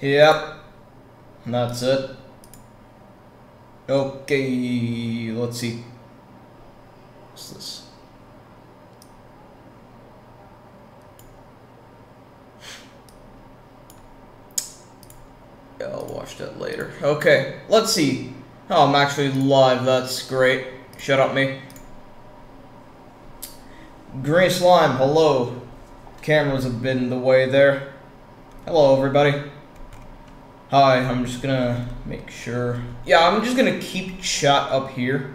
Yep. That's it. Okay, let's see. What's this? Yeah, I'll watch that later. Okay, let's see. Oh, I'm actually live. That's great. Shut up, me. Green Slime, hello. Cameras have been the way there. Hello, everybody. Hi, I'm just gonna make sure. Yeah, I'm just gonna keep chat up here.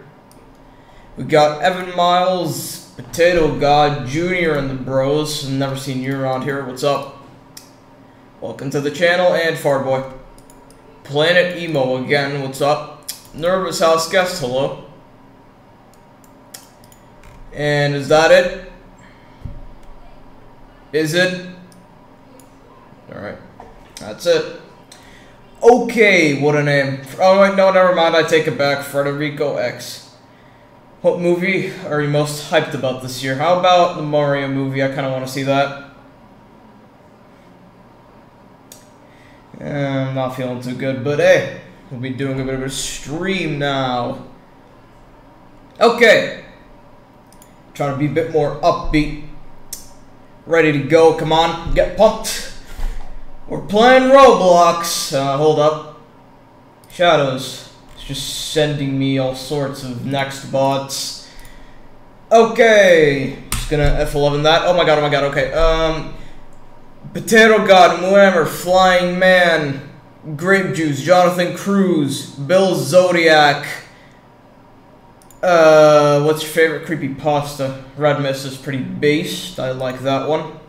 We got Evan Miles, Potato God Jr. and the bros. Never seen you around here. What's up? Welcome to the channel and Farboy. Planet Emo again. What's up? Nervous House Guest. Hello. And is that it? Is it? Alright. That's it. Okay, what a name. Oh, wait, no, never mind. I take it back. Frederico X. What movie are you most hyped about this year? How about the Mario movie? I kind of want to see that. Eh, I'm not feeling too good, but hey, we'll be doing a bit of a stream now. Okay. Trying to be a bit more upbeat. Ready to go. Come on, get pumped. We're playing Roblox. Uh, hold up. Shadows. It's just sending me all sorts of next bots. Okay. Just gonna F11 that. Oh my god, oh my god, okay. Um, Potato God, Muammer, Flying Man, Grape Juice, Jonathan Cruz, Bill Zodiac. Uh, what's your favorite creepy pasta? Red Mist is pretty based. I like that one.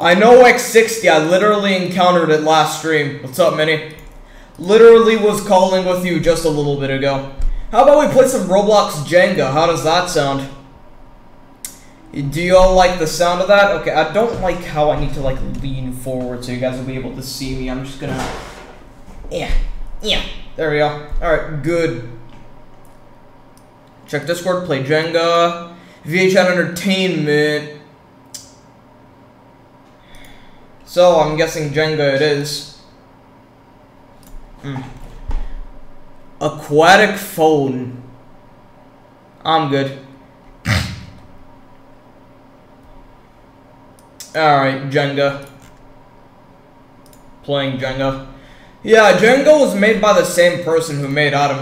I know X60. I literally encountered it last stream. What's up, Minnie? Literally was calling with you just a little bit ago. How about we play some Roblox Jenga? How does that sound? Do you all like the sound of that? Okay, I don't like how I need to like lean forward so you guys will be able to see me. I'm just gonna... Yeah. Yeah. There we go. Alright, good. Check Discord, play Jenga. VHN Entertainment. So, I'm guessing Jenga it is. Hmm. Aquatic phone. I'm good. Alright, Jenga. Playing Jenga. Yeah, Jenga was made by the same person who made Adam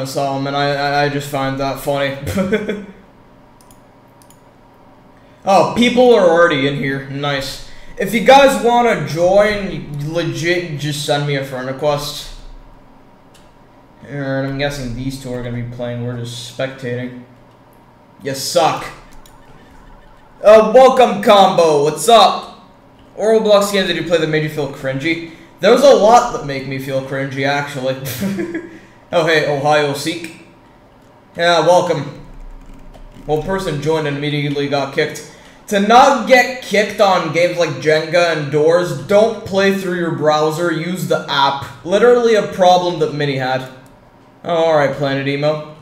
and I, I just find that funny. oh, people are already in here. Nice. If you guys want to join, legit, just send me a friend request. And I'm guessing these two are going to be playing. We're just spectating. You suck. Uh, welcome, Combo. What's up? Oral Blocks games that you play that made you feel cringy? There's a lot that make me feel cringy, actually. oh, hey, Ohio Seek. Yeah, welcome. One person joined and immediately got kicked. To not get kicked on games like Jenga and Doors, don't play through your browser, use the app. Literally a problem that Mini had. Oh, alright, Planet Emo.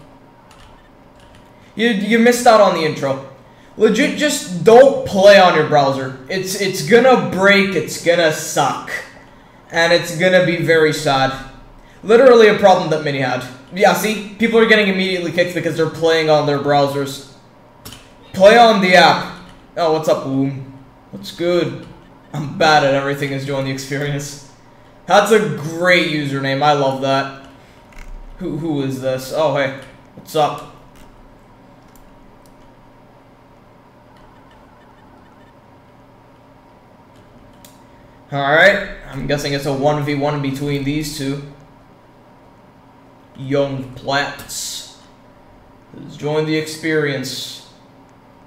You, you missed out on the intro. Legit, just don't play on your browser. It's, it's gonna break, it's gonna suck. And it's gonna be very sad. Literally a problem that Mini had. Yeah, see? People are getting immediately kicked because they're playing on their browsers. Play on the app. Oh, what's up, Boom? What's good? I'm bad at everything enjoying the experience. That's a great username. I love that. Who Who is this? Oh, hey. What's up? Alright. I'm guessing it's a 1v1 between these two. Young Plats. Has joined the experience.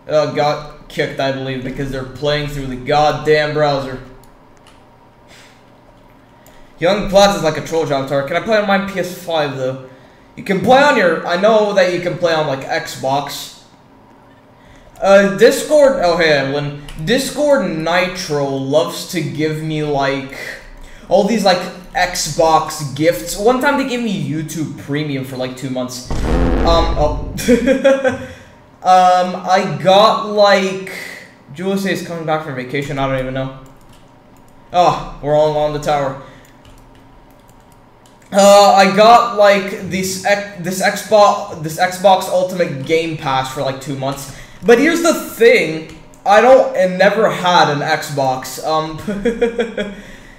Uh, got kicked, I believe, because they're playing through the goddamn browser. Young Plats is like a troll job tower. Can I play on my PS5 though? You can play on your. I know that you can play on like Xbox. Uh, Discord. Oh hey, Evelyn. Discord Nitro loves to give me like all these like Xbox gifts. One time they gave me YouTube Premium for like two months. Um. Oh. Um, I got like Julius is coming back from vacation. I don't even know. Oh, we're all on the tower. Uh, I got like this this Xbox this Xbox Ultimate Game Pass for like two months. But here's the thing: I don't and never had an Xbox. Um,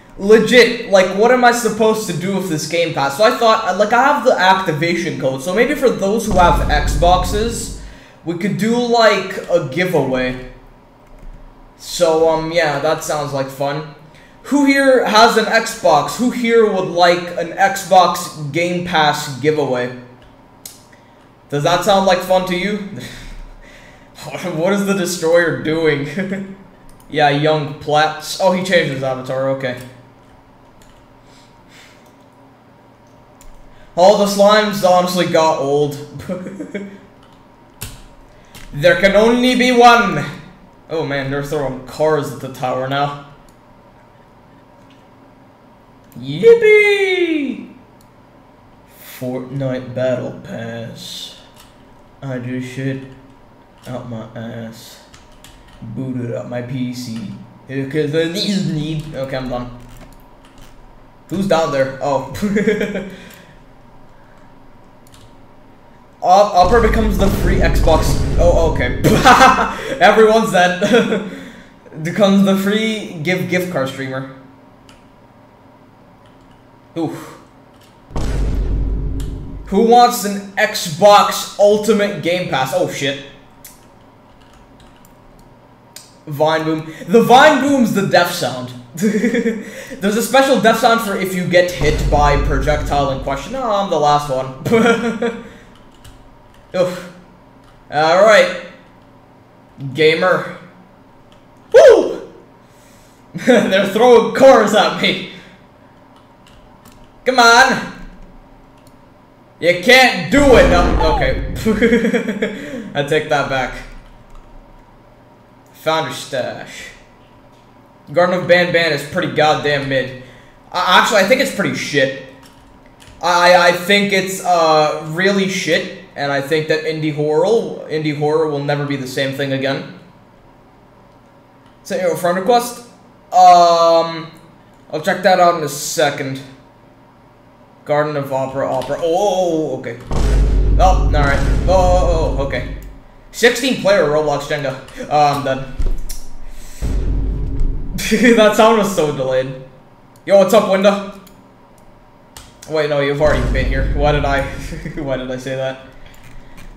legit, like, what am I supposed to do with this Game Pass? So I thought, like, I have the activation code. So maybe for those who have Xboxes, we could do like a giveaway. So um, yeah, that sounds like fun. Who here has an Xbox? Who here would like an Xbox Game Pass giveaway? Does that sound like fun to you? what is the Destroyer doing? yeah, young Platts. Oh, he changed his avatar, okay. All the slimes honestly got old. there can only be one! Oh man, they're throwing cars at the tower now. Yippee! Fortnite Battle Pass. I just shit out my ass. Booted up my PC. Because I need. Okay, I'm done. Who's down there? Oh. Opera becomes the free Xbox. Oh, okay. Everyone's dead. becomes the free give gift card streamer. Oof. Who wants an Xbox Ultimate Game Pass? Oh shit. Vine Boom. The Vine Boom's the death sound. There's a special death sound for if you get hit by projectile in question. Oh, I'm the last one. Oof. Alright. Gamer. Woo! They're throwing cars at me. Come on! You can't do it! No, okay. I take that back. Founder stash. Garden of Banban is pretty goddamn mid. Actually, I think it's pretty shit. I I think it's uh really shit, and I think that indie horror indie horror will never be the same thing again. Sent you a friend request. Um, I'll check that out in a second. Garden of Opera, Opera. Oh, okay. Oh, alright. Oh, okay. 16 player Roblox Jenga. Oh, I'm done. that sound was so delayed. Yo, what's up, Window? Wait, no, you've already been here. Why did I... Why did I say that?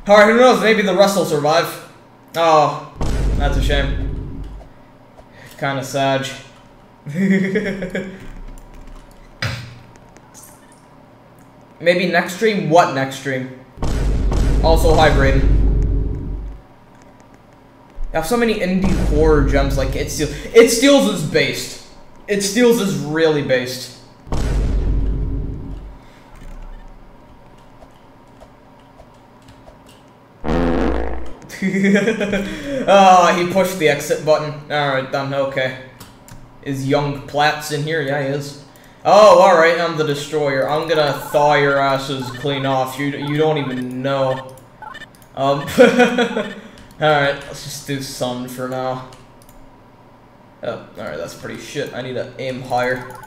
Alright, who knows? Maybe the rest will survive. Oh, that's a shame. Kinda sad. Maybe next stream? What next stream? Also high grade. I have so many indie horror gems like it steals. It steals is based. It steals is really based. Oh, he pushed the exit button. Alright, done. Okay. Is Young Platts in here? Yeah, he is. Oh, alright, I'm the destroyer. I'm gonna thaw your asses clean off. You, you don't even know. Um, alright, let's just do sun for now. Oh, alright, that's pretty shit. I need to aim higher.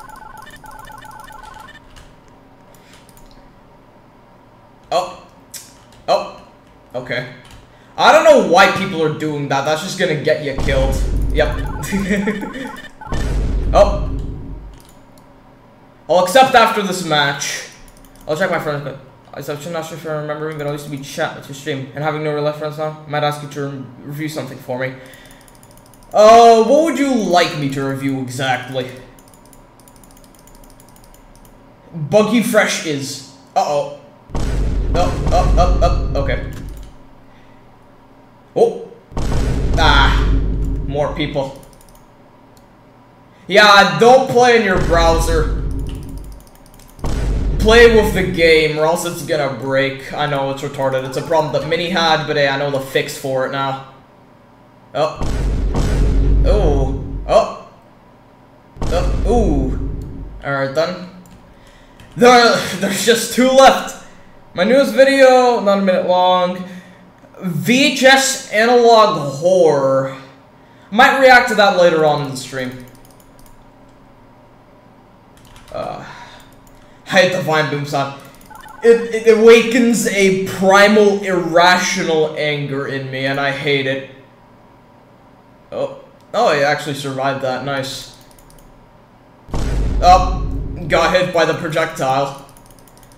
Oh. Oh. Okay. I don't know why people are doing that. That's just gonna get you killed. Yep. oh. I'll accept after this match. I'll check my friends, but I'm not sure if I remember me, but I used to be chat with your stream and having no real life friends now. I might ask you to re review something for me. Uh, what would you like me to review exactly? Buggy Fresh is. Uh-oh. Oh, oh, oh, oh, okay. Oh. Ah. More people. Yeah, don't play in your browser play with the game or else it's gonna break. I know it's retarded. It's a problem that Mini had, but hey, I know the fix for it now. Oh. Oh. Oh. Oh. Ooh. Alright then. There, there's just two left. My newest video, not a minute long. VHS analog horror. Might react to that later on in the stream. Uh. I hate the Vine Boom sound. It, it awakens a primal, irrational anger in me, and I hate it. Oh. Oh, I actually survived that. Nice. Oh, got hit by the projectile.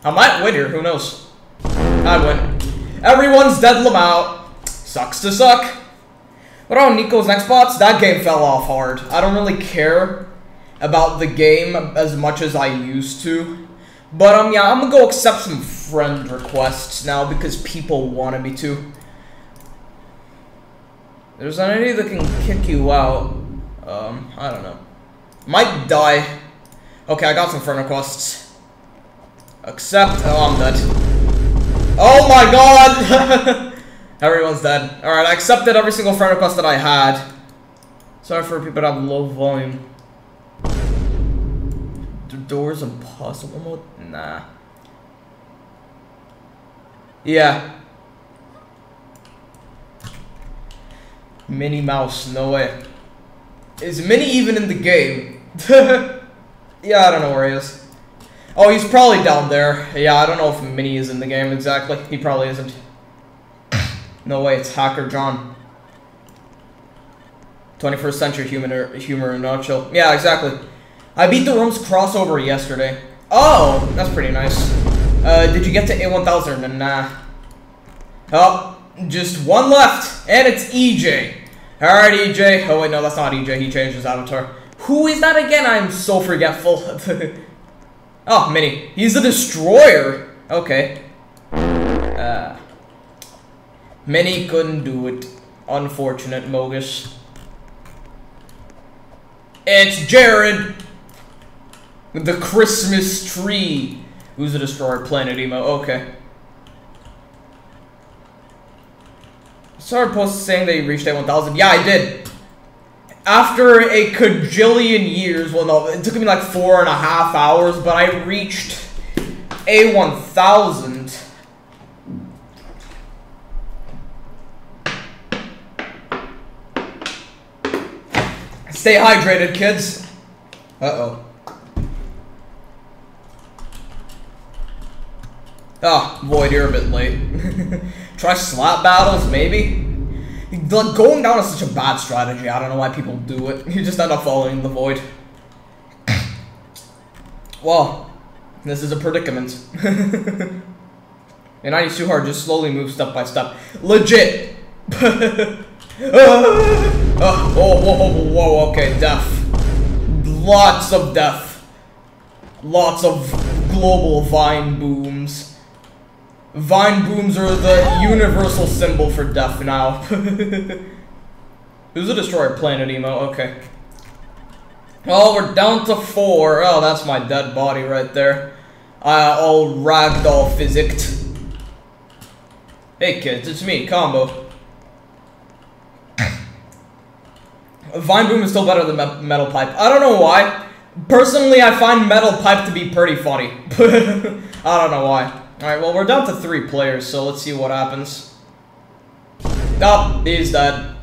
I might win here, who knows? I win. Everyone's dead Lamau. Sucks to suck. What about Nico's Nextbots? That game fell off hard. I don't really care about the game as much as I used to. But, um, yeah, I'm gonna go accept some friend requests now because people wanted me to. There's an that can kick you out. Um, I don't know. Might die. Okay, I got some friend requests. Accept. Oh, I'm dead. Oh my god! Everyone's dead. Alright, I accepted every single friend request that I had. Sorry for people that have low volume. The doors impossible mode? Nah. Yeah. Minnie Mouse, no way. Is Minnie even in the game? yeah, I don't know where he is. Oh, he's probably down there. Yeah, I don't know if Mini is in the game exactly. He probably isn't. No way, it's Hacker John. 21st century humor, humor in a nutshell. Yeah, exactly. I beat the rooms crossover yesterday. Oh, that's pretty nice. Uh, did you get to A1000? Nah. Oh, just one left, and it's EJ. Alright, EJ. Oh, wait, no, that's not EJ. He changed his avatar. Who is that again? I'm so forgetful. oh, Mini. He's the Destroyer. Okay. Uh, Minnie couldn't do it. Unfortunate, Mogus. It's Jared! With the Christmas tree. Who's the Destroyer? Planet Emo. Okay. Started post saying that you reached A1000. Yeah, I did. After a cajillion years, well, no, it took me like four and a half hours, but I reached A1000. Stay hydrated, kids. Uh-oh. Ah, Void, you're a bit late. Try slap battles, maybe? Like, going down is such a bad strategy. I don't know why people do it. You just end up following the Void. well, this is a predicament. and I need too hard, just slowly move step by step. Legit! Uh, oh, whoa, whoa, whoa, okay, death. Lots of death. Lots of global vine booms. Vine booms are the universal symbol for death now. Who's the destroyer? Planet Emo, okay. Oh, we're down to four. Oh, that's my dead body right there. Uh, all ragdoll physicked. Hey kids, it's me, Combo. Vine Boom is still better than me Metal Pipe. I don't know why. Personally, I find Metal Pipe to be pretty funny. I don't know why. Alright, well, we're down to three players, so let's see what happens. Oh, he's dead.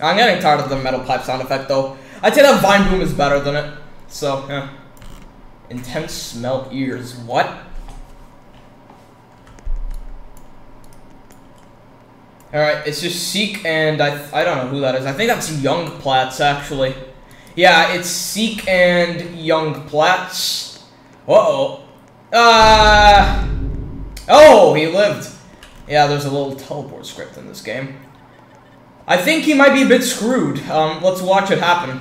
I'm getting tired of the metal pipe sound effect, though. I'd say that Vine Boom is better than it. So, yeah. Intense smell ears. What? Alright, it's just Seek and I I don't know who that is. I think that's Young Platts actually. Yeah, it's Seek and Young Platts. Uh-oh. Uh Oh, he lived. Yeah, there's a little teleport script in this game. I think he might be a bit screwed. Um, let's watch it happen.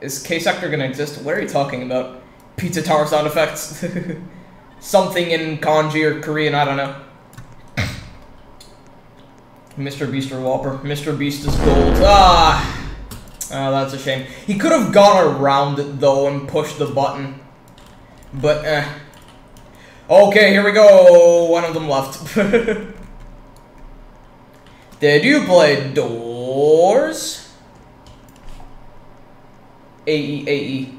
Is K-Sector gonna exist? What are you talking about? Pizza Tower sound effects? Something in kanji or Korean, I don't know. Mr. Beast or Whopper. Mr. Beast is gold. Ah! Oh, that's a shame. He could have gone around it, though, and pushed the button. But, eh. Okay, here we go. One of them left. Did you play Doors? AE, AE.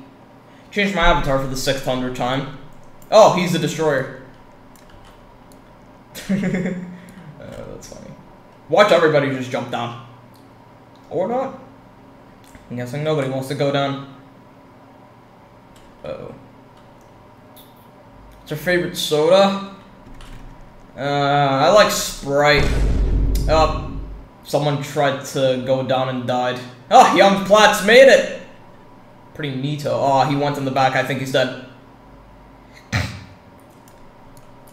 Changed my avatar for the 600 time. Oh, he's the Destroyer. uh. Watch everybody just jump down. Or not. I'm guessing nobody wants to go down. Uh-oh. What's your favorite soda? Uh, I like Sprite. Oh, someone tried to go down and died. Oh, Young Platts made it! Pretty neato. Oh, he went in the back. I think he's dead.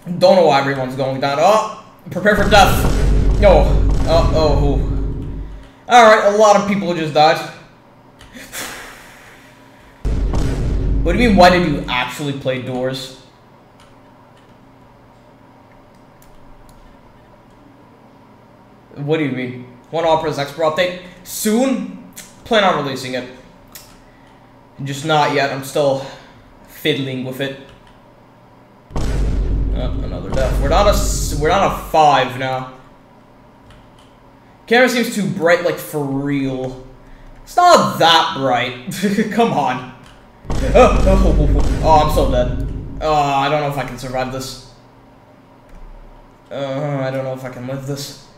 Don't know why everyone's going down. Oh, prepare for death. Oh, oh, oh. Alright, a lot of people just died. What do you mean, why did you actually play Doors? What do you mean? One Opera's Expert update? Soon? Plan on releasing it. Just not yet, I'm still fiddling with it. Oh, another death. We're not a, we're not a five now. Camera seems too bright, like, for real. It's not that bright. Come on. Oh, oh, oh, I'm so dead. Oh, I don't know if I can survive this. Uh, I don't know if I can live this.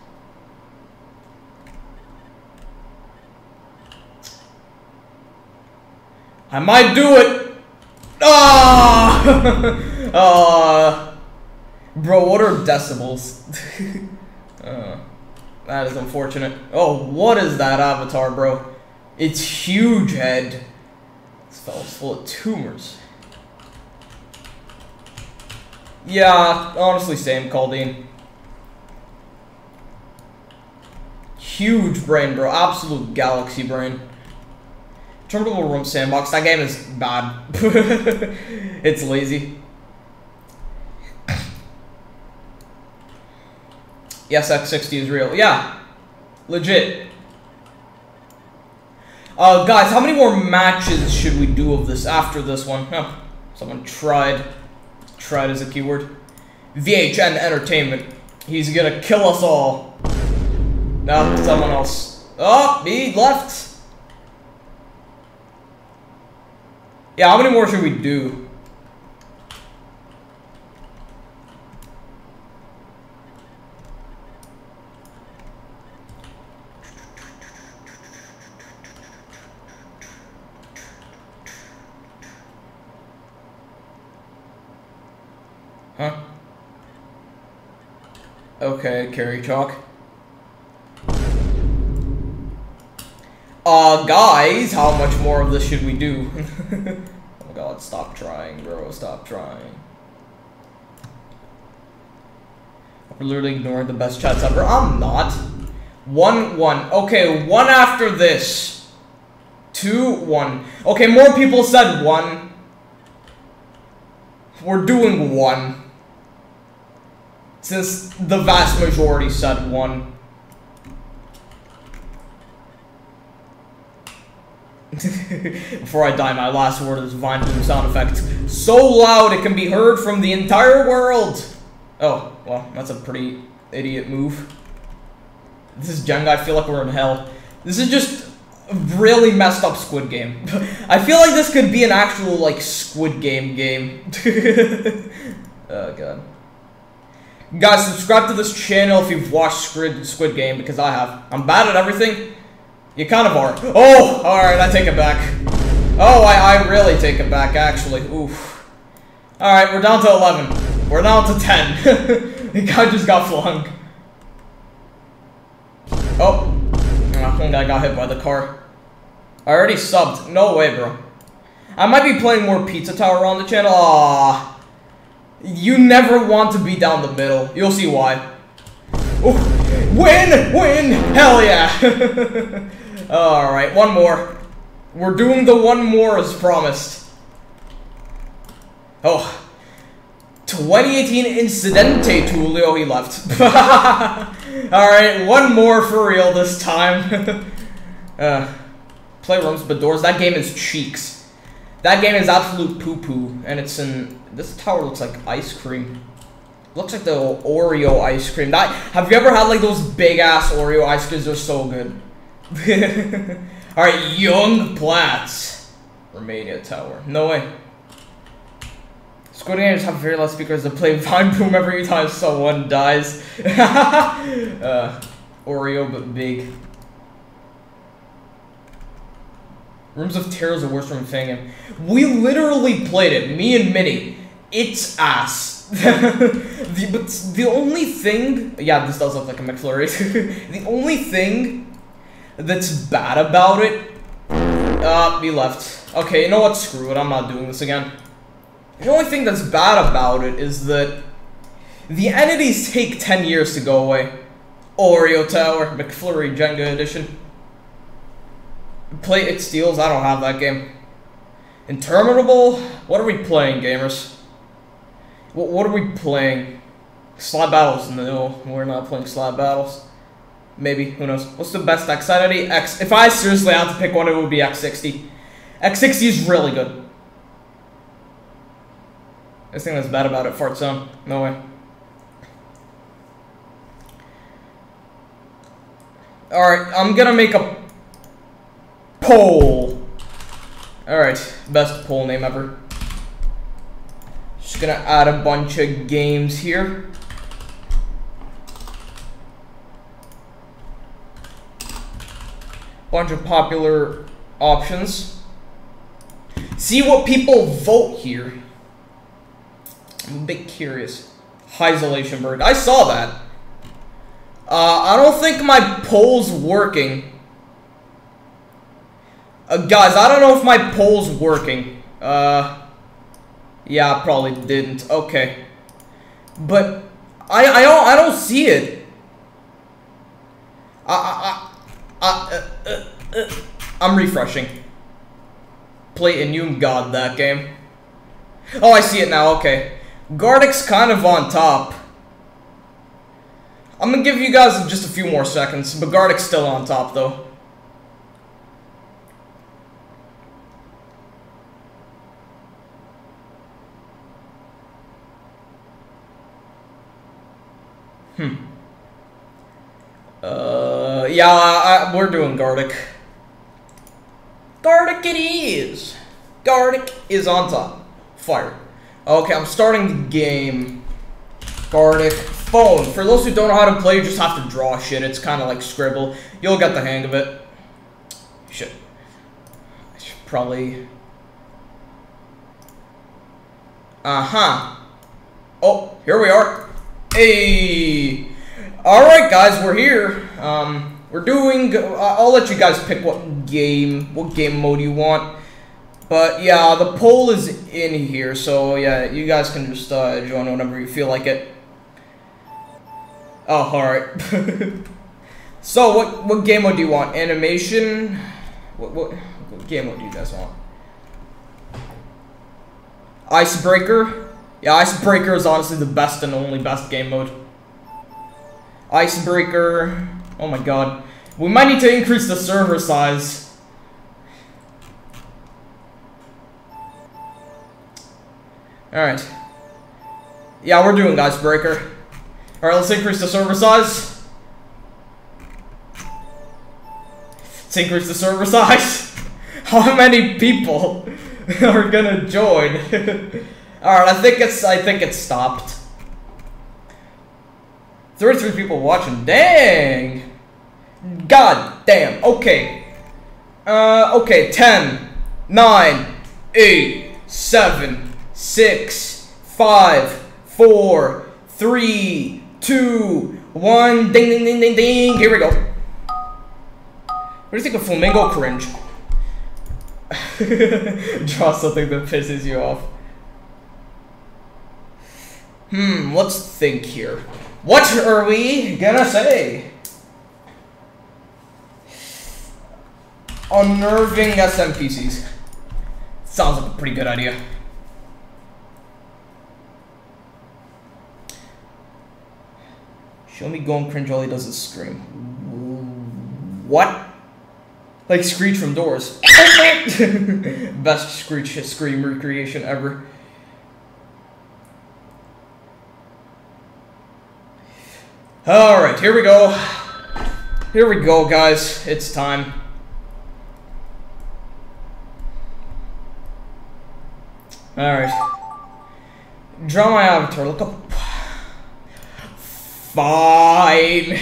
I might do it! Ah! uh, bro, what are decibels? uh, that is unfortunate. Oh, what is that avatar, bro? It's huge head. This fellow's full of tumors. Yeah, honestly, same, Caldine. Huge brain, bro. Absolute galaxy brain. Terminal Room Sandbox. That game is bad. it's lazy. Yes, X60 is real. Yeah. Legit. Uh, guys, how many more matches should we do of this after this one? Oh, someone tried. Tried as a keyword. VHN Entertainment. He's gonna kill us all. No, someone else. Oh, he left. Yeah, how many more should we do? Huh? Okay, carry chalk. Uh, guys, how much more of this should we do? oh my god, stop trying, bro. Stop trying. We're literally ignoring the best chats ever. I'm not. One, one. Okay, one after this. Two, one. Okay, more people said one. We're doing one. Since the vast majority said one. Before I die, my last word is Vine Boom sound effect. So loud it can be heard from the entire world! Oh, well, that's a pretty idiot move. This is Jenga, I feel like we're in hell. This is just a really messed up Squid Game. I feel like this could be an actual, like, Squid Game game. oh, God. Guys, subscribe to this channel if you've watched Squid, Squid Game, because I have. I'm bad at everything. You kind of are. Oh, alright, I take it back. Oh, I, I really take it back, actually. Oof. Alright, we're down to 11. We're down to 10. the guy just got flung. Oh. I think I got hit by the car. I already subbed. No way, bro. I might be playing more Pizza Tower on the channel. Aww. You never want to be down the middle. You'll see why. Ooh. Win! Win! Hell yeah! Alright, one more. We're doing the one more as promised. Oh. 2018 Incidente Tulio, he left. Alright, one more for real this time. uh, playrooms, but doors. That game is cheeks. That game is absolute poo-poo, and it's in... This tower looks like ice cream. Looks like the Oreo ice cream. That Have you ever had, like, those big-ass Oreo ice creams? They're so good. Alright, Young Platts. Romania Tower. No way. Squid Games have very loud speakers that play Vine Boom every time someone dies. uh, Oreo, but big. Rooms of Terror is the worst room in fangame. We literally played it, me and Minnie. It's ass. the, but the only thing, yeah, this does look like a McFlurry. the only thing that's bad about it, uh, he left. Okay, you know what? Screw it. I'm not doing this again. The only thing that's bad about it is that the entities take 10 years to go away. Oreo Tower, McFlurry Jenga Edition. Play It Steals, I don't have that game. Interminable? What are we playing, gamers? What, what are we playing? Slap Battles? No, we're not playing Slap Battles. Maybe, who knows. What's the best X entity? X. If I seriously had to pick one, it would be X60. X60 is really good. This thing that's bad about it, Fart Zone. No way. Alright, I'm gonna make a poll. Alright, best poll name ever. Just gonna add a bunch of games here. Bunch of popular options. See what people vote here. I'm a bit curious. Heisolation I saw that. Uh, I don't think my poll's working. Uh, guys, I don't know if my poll's working. Uh, yeah, probably didn't. Okay. But, I, I don't, I don't see it. I, I, I, uh, uh, uh, I'm refreshing. Play Immune God that game. Oh, I see it now, okay. Gartic's kind of on top. I'm gonna give you guys just a few more seconds, but Gartic's still on top, though. Hmm. Uh, yeah, I, we're doing Gartic. Gartic it is! Gartic is on top. Fire. Okay, I'm starting the game. Gartic phone. For those who don't know how to play, you just have to draw shit. It's kind of like Scribble. You'll get the hang of it. Shit. I should probably... Uh-huh. Oh, here we are. Hey! Alright, guys, we're here. Um, we're doing... I'll let you guys pick what game, what game mode you want. But, yeah, the poll is in here, so, yeah, you guys can just uh, join whenever you feel like it. Oh, alright. so, what what game mode do you want? Animation? What, what, what game mode do you guys want? Icebreaker? Yeah, Icebreaker is honestly the best and only best game mode. Icebreaker. Oh my god. We might need to increase the server size. Alright. Yeah, we're doing Icebreaker. Alright, let's increase the server size. Let's increase the server size. How many people are gonna join? Alright, I think it's I think it's stopped. 33 people watching. Dang! God damn. Okay. Uh okay, 10, 9, 8, 7, 6, 5, 4, 3, two, one, ding, ding, ding, ding, ding. Here we go. What do you think of flamingo cringe? Draw something that pisses you off. Hmm, let's think here. What are we gonna say? Unnerving SMPCs. Sounds like a pretty good idea. Show me going cringe, all he does is scream. What? Like Screech from Doors. Best Screech scream recreation ever. Alright, here we go. Here we go, guys. It's time. Alright. Draw my avatar. Look up Fine.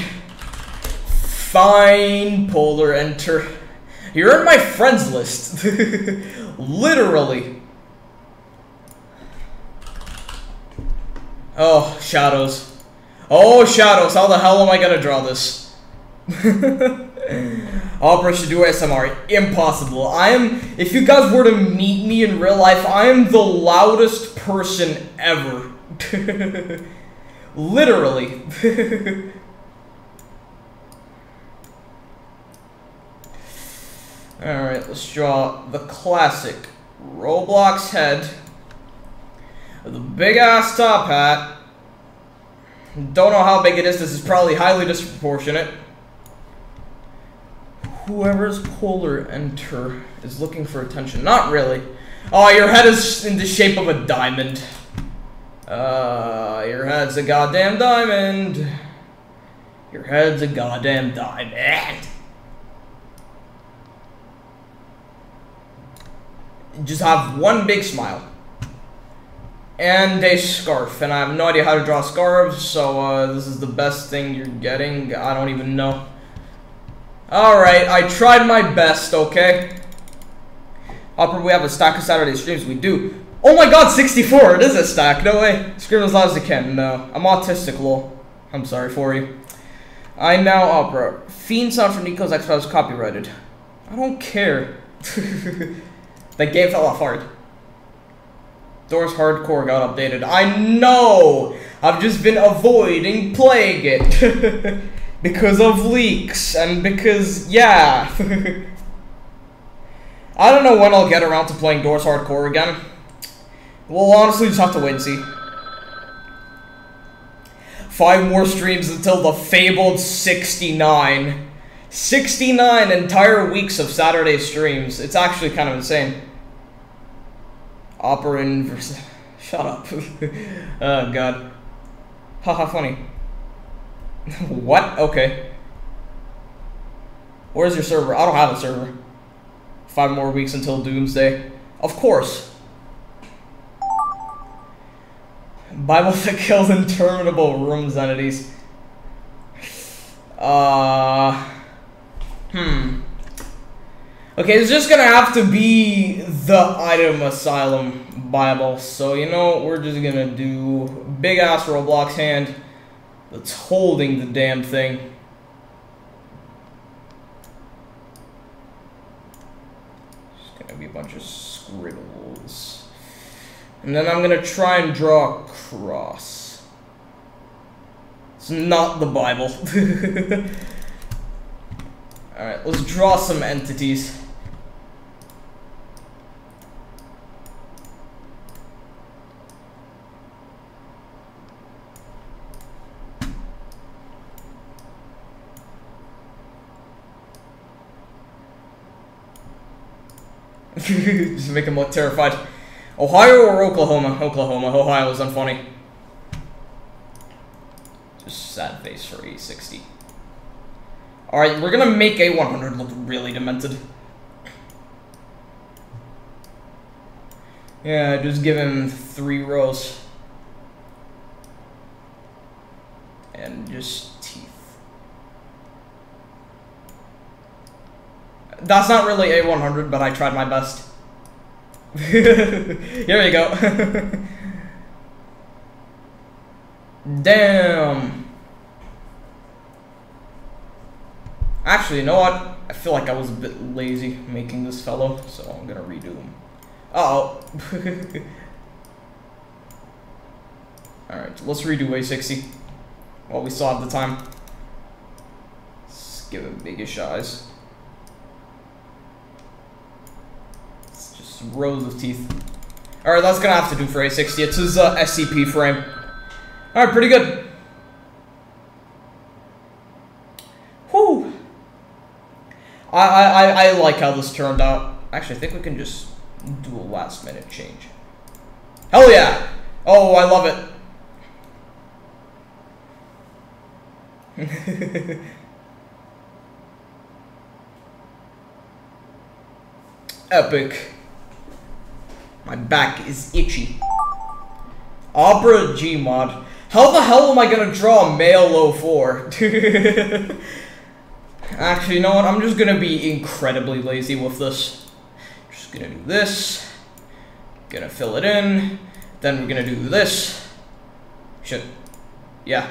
Fine, Polar Enter. You're in my friends list. Literally. Oh, shadows. Oh, shadows. How the hell am I gonna draw this? Opera should do ASMR. Impossible. I am. If you guys were to meet me in real life, I am the loudest person ever. Literally. Alright, let's draw the classic Roblox head. The big ass top hat. Don't know how big it is, this is probably highly disproportionate. Whoever's polar enter is looking for attention. Not really. Oh, your head is in the shape of a diamond. Uh, your head's a goddamn diamond. Your head's a goddamn diamond. Just have one big smile. And a scarf. And I have no idea how to draw scarves, so uh, this is the best thing you're getting. I don't even know. Alright, I tried my best, okay? Opera, we have a stack of Saturday streams. We do. Oh my god, 64! It is a stack. No way. Scream as loud as you can. No. I'm autistic, lol. I'm sorry for you. I now opera. Fiend sound from Nico's X-Files copyrighted. I don't care. the game fell off hard. Doors Hardcore got updated. I know! I've just been avoiding playing it. because of leaks, and because, yeah. I don't know when I'll get around to playing Doors Hardcore again. We'll honestly just have to wait and see. Five more streams until the fabled 69. 69 entire weeks of Saturday streams. It's actually kind of insane. Opera versus. Shut up. oh, God. Haha, funny. what? Okay. Where's your server? I don't have a server. Five more weeks until Doomsday. Of course. Bible that kills interminable rooms entities. Uh. Hmm. Okay, it's just gonna have to be the item asylum Bible. So, you know, we're just gonna do big ass Roblox hand that's holding the damn thing. It's gonna be a bunch of scribbles. And then I'm gonna try and draw a cross. It's not the Bible. Alright, let's draw some entities. Just make him look terrified. Ohio or Oklahoma? Oklahoma. Ohio is unfunny. Just sad face for A60. Alright, we're gonna make A100 look really demented. Yeah, just give him three rows. And just teeth. That's not really A100, but I tried my best. Here we go. Damn. Actually, you know what? I feel like I was a bit lazy making this fellow, so I'm gonna redo him. Uh oh. Alright, let's redo A60. While we still have the time. Let's give it biggish eyes. It's rows of teeth. Alright, that's gonna have to do for A60. It's his uh, SCP frame. Alright, pretty good. Whew. I, I, I like how this turned out. Actually, I think we can just do a last minute change. Hell yeah! Oh, I love it. Epic. My back is itchy. Opera Gmod. How the hell am I gonna draw a male 04? Actually, you know what? I'm just gonna be incredibly lazy with this. Just gonna do this. Gonna fill it in. Then we're gonna do this. Shit. Yeah.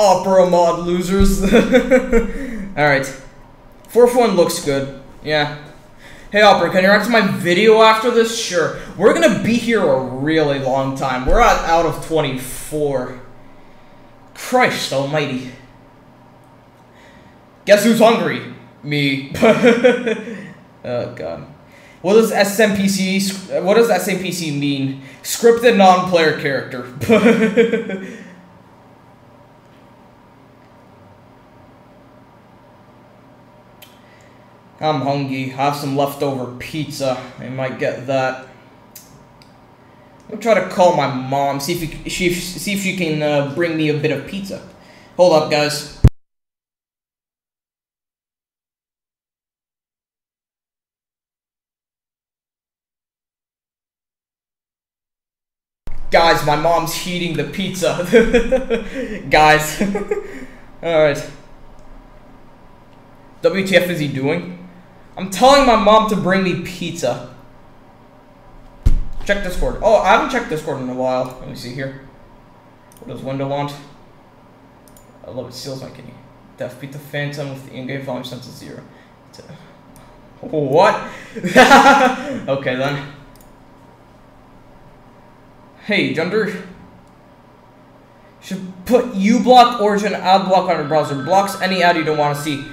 Opera mod losers. Alright. Fourth one looks good. Yeah. Hey Opera, can you react to my video after this? Sure. We're gonna be here a really long time. We're at out of 24. Christ almighty. Guess who's hungry? Me. oh god. What does SNPC what does SNPC mean? Scripted non-player character. I'm hungry. I have some leftover pizza. I might get that. I'll try to call my mom. See if she see if she can uh, bring me a bit of pizza. Hold up, guys. Guys, my mom's heating the pizza. Guys. Alright. WTF is he doing? I'm telling my mom to bring me pizza. Check Discord. Oh, I haven't checked Discord in a while. Let me see here. What does window want? I love it. Seals my kitty. Def beat the Phantom with the in-game volume set to zero. What? okay then. Hey, Junder. Should put uBlock origin ad block on your browser. Blocks any ad you don't want to see.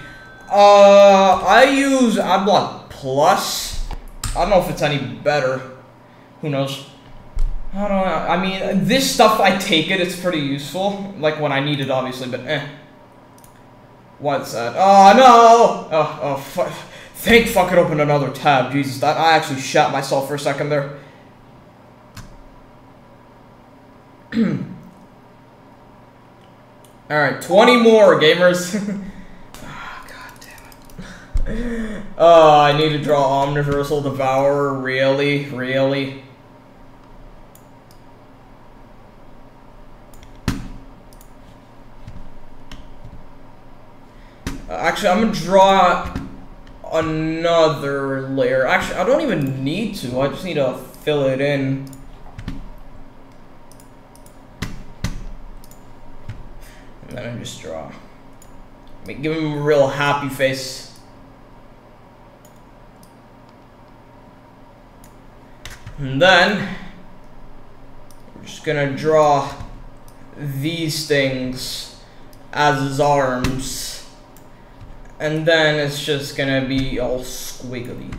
Uh, I use AdBlock Plus. I don't know if it's any better. Who knows? I don't know. I mean, this stuff, I take it. It's pretty useful. Like, when I need it, obviously, but eh. What's that? Oh, no! Oh, oh, fuck. Thank fuck it opened another tab. Jesus, that I actually shot myself for a second there. Alright, 20 more, gamers. Oh, I need to draw Omniversal Devourer. Really? Really? Uh, actually, I'm gonna draw another layer. Actually, I don't even need to. I just need to fill it in. And then I just draw. Give him a real happy face. And then, we're just gonna draw these things as his arms. And then it's just gonna be all squiggly.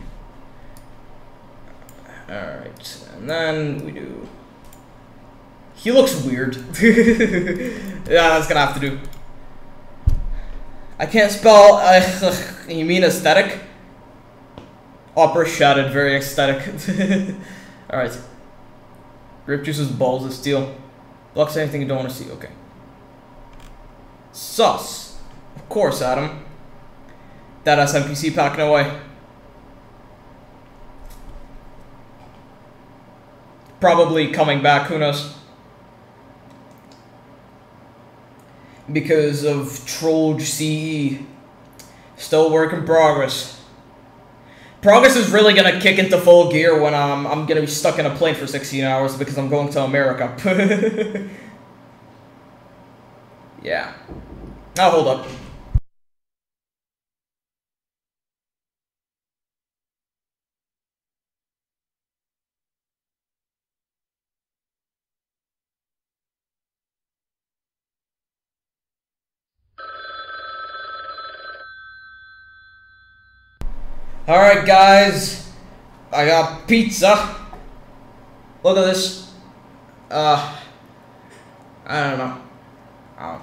Alright, and then we do... He looks weird. yeah, that's gonna have to do. I can't spell, uh, you mean aesthetic? Opera shouted, very aesthetic. Alright. Grape juice's balls of steel. Blocks anything you don't want to see. Okay. Sus. Of course, Adam. That SNPC packing away. Probably coming back, who knows? Because of Trollge CE. Still work in progress. Progress is really gonna kick into full gear when um, I'm gonna be stuck in a plane for 16 hours because I'm going to America. yeah. Now hold up. Alright, guys. I got pizza. Look at this. Uh, I don't know. Oh.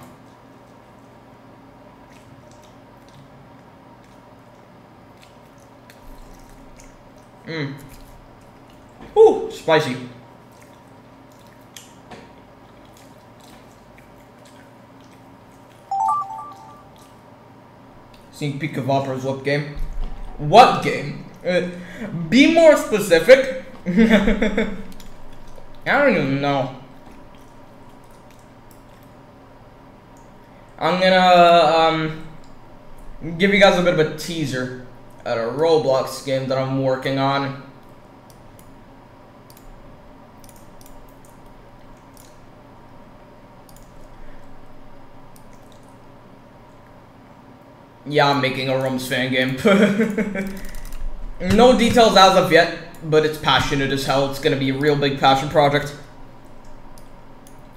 Mmm. Ooh, spicy. Sneak peek of Opera's Whip game. What game? Uh, Be more specific. I don't even know. I'm gonna um, give you guys a bit of a teaser at a Roblox game that I'm working on. Yeah, I'm making a Rooms fan game. no details as of yet, but it's passionate as hell. It's gonna be a real big passion project.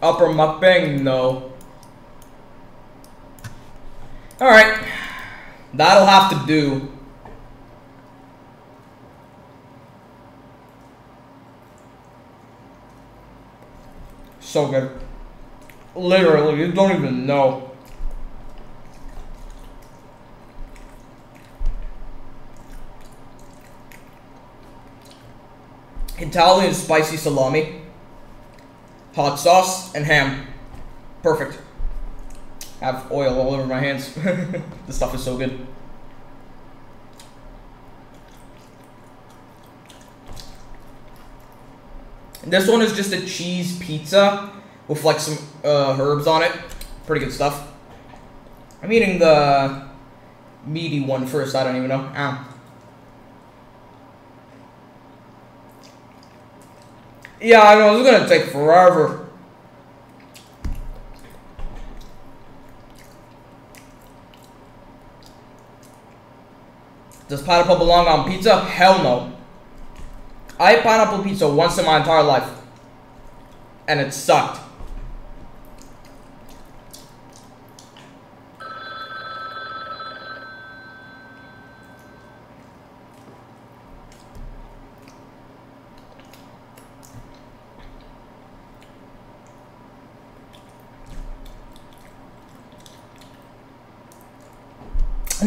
Upper mukbang? No. Alright. That'll have to do. So good. Literally, you don't even know. Italian spicy salami, hot sauce, and ham. Perfect. have oil all over my hands. this stuff is so good. This one is just a cheese pizza with like some uh, herbs on it. Pretty good stuff. I'm eating the meaty one first. I don't even know. Ow. Yeah, I know, it's gonna take forever. Does pineapple belong on pizza? Hell no. I ate pineapple pizza once in my entire life. And it sucked.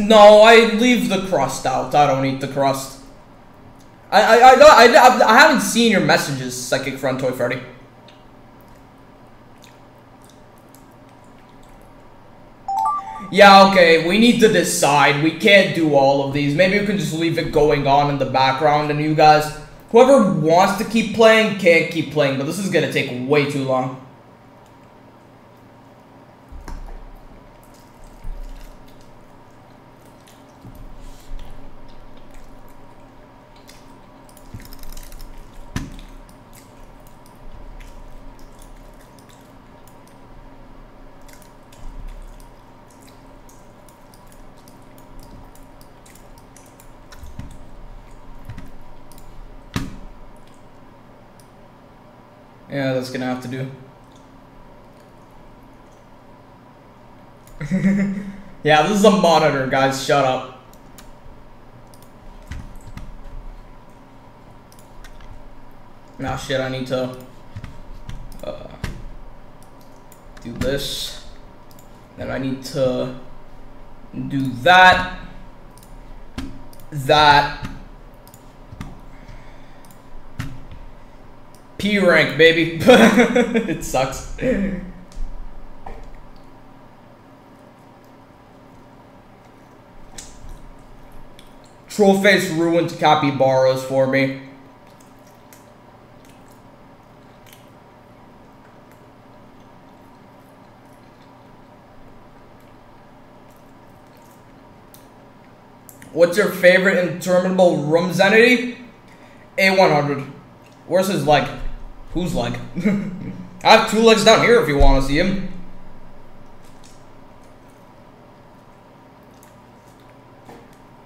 No, I leave the crust out. I don't eat the crust. I I I I, I haven't seen your messages, Psychic Front Toy Freddy. Yeah, okay, we need to decide. We can't do all of these. Maybe we can just leave it going on in the background and you guys, whoever wants to keep playing, can't keep playing, but this is gonna take way too long. Yeah, that's gonna have to do. yeah, this is a monitor, guys. Shut up. Now, shit, I need to uh, do this. Then I need to do that, that, P rank, baby. it sucks. Trollface ruined capybaras for me. What's your favorite interminable Rooms entity? A100. Where's his like? Who's like? I have two legs down here if you want to see him.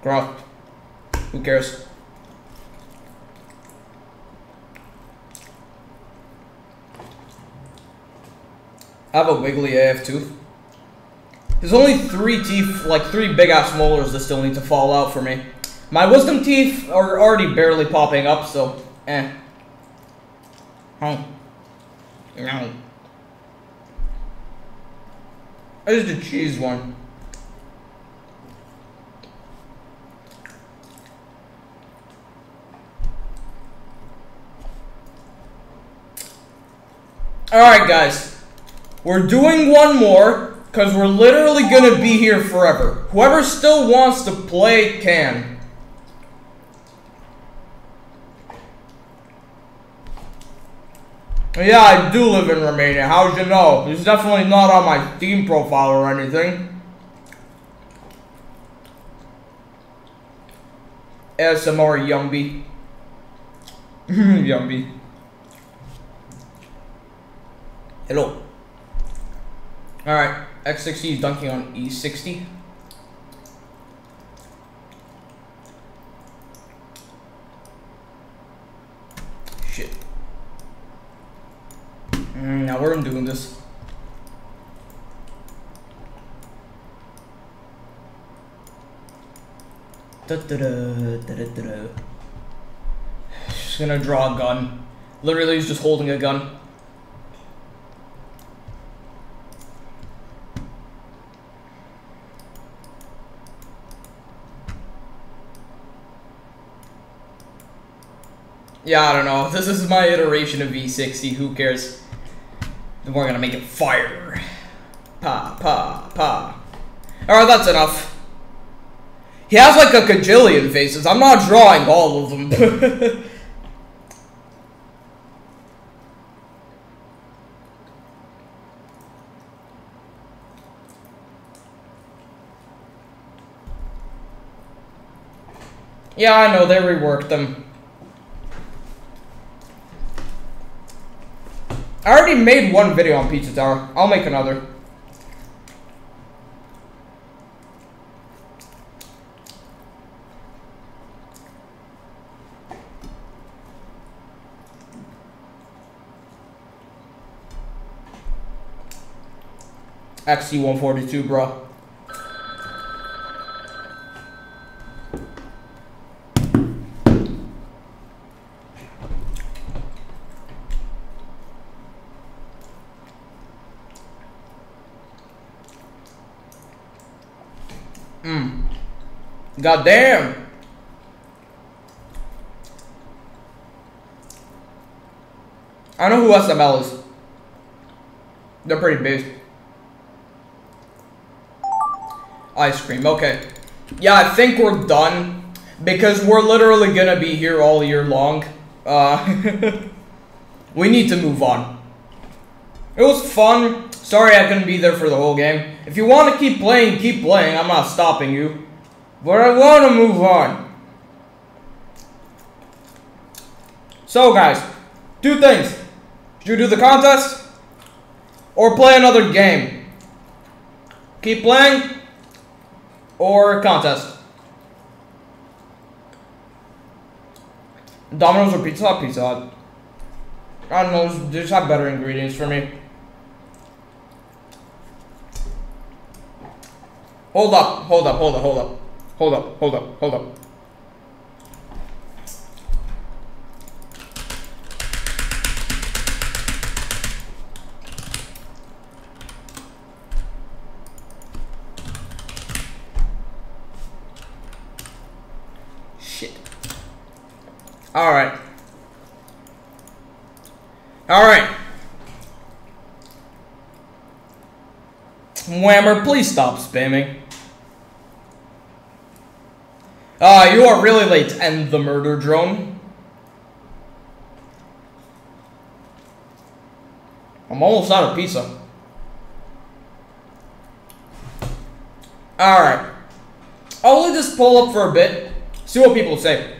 Girl. Who cares? I have a wiggly AF tooth. There's only three teeth, like three big ass molars that still need to fall out for me. My wisdom teeth are already barely popping up, so eh. Oh. No. This is the cheese one. Alright, guys. We're doing one more, because we're literally going to be here forever. Whoever still wants to play can. Yeah, I do live in Romania. How'd you know? It's definitely not on my Steam profile or anything. ASMR Yumby. Yumby. Hello. Alright, X60 is dunking on E60. Shit. Mm, now we're doing this. Da -da -da. Just gonna draw a gun. Literally, he's just holding a gun. Yeah, I don't know. This is my iteration of V60. Who cares? We're gonna make it fire. Pa, pa, pa. Alright, that's enough. He has like a cajillion faces. I'm not drawing all of them. yeah, I know, they reworked them. I already made one video on Pizza Tower. I'll make another. XC142, bro. Mm. God damn. I know who SML is. They're pretty big. Ice cream, okay. Yeah, I think we're done. Because we're literally gonna be here all year long. Uh, we need to move on. It was fun. Sorry I couldn't be there for the whole game. If you want to keep playing, keep playing. I'm not stopping you. But I want to move on. So guys, two things. Should you do the contest? Or play another game? Keep playing? Or contest? Domino's or Pizza Hut? Pizza Hut. I don't know, just have better ingredients for me. Hold up, hold up, hold up, hold up. Hold up, hold up, hold up. Shit. Alright. Alright. Whammer, please stop spamming. Ah, uh, you are really late. And the murder drone. I'm almost out of pizza. Alright. I'll let this pull up for a bit. See what people say.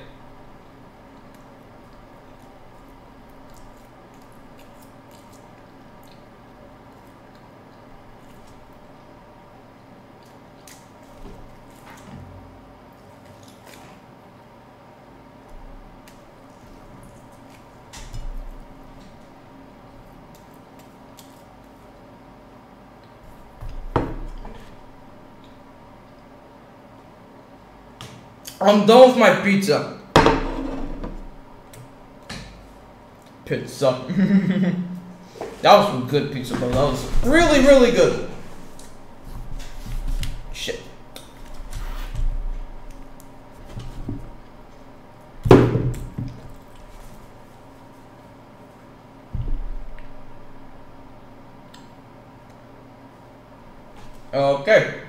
I'm done with my pizza. Pizza. that was some good pizza, bro. That was really, really good. Shit. Okay.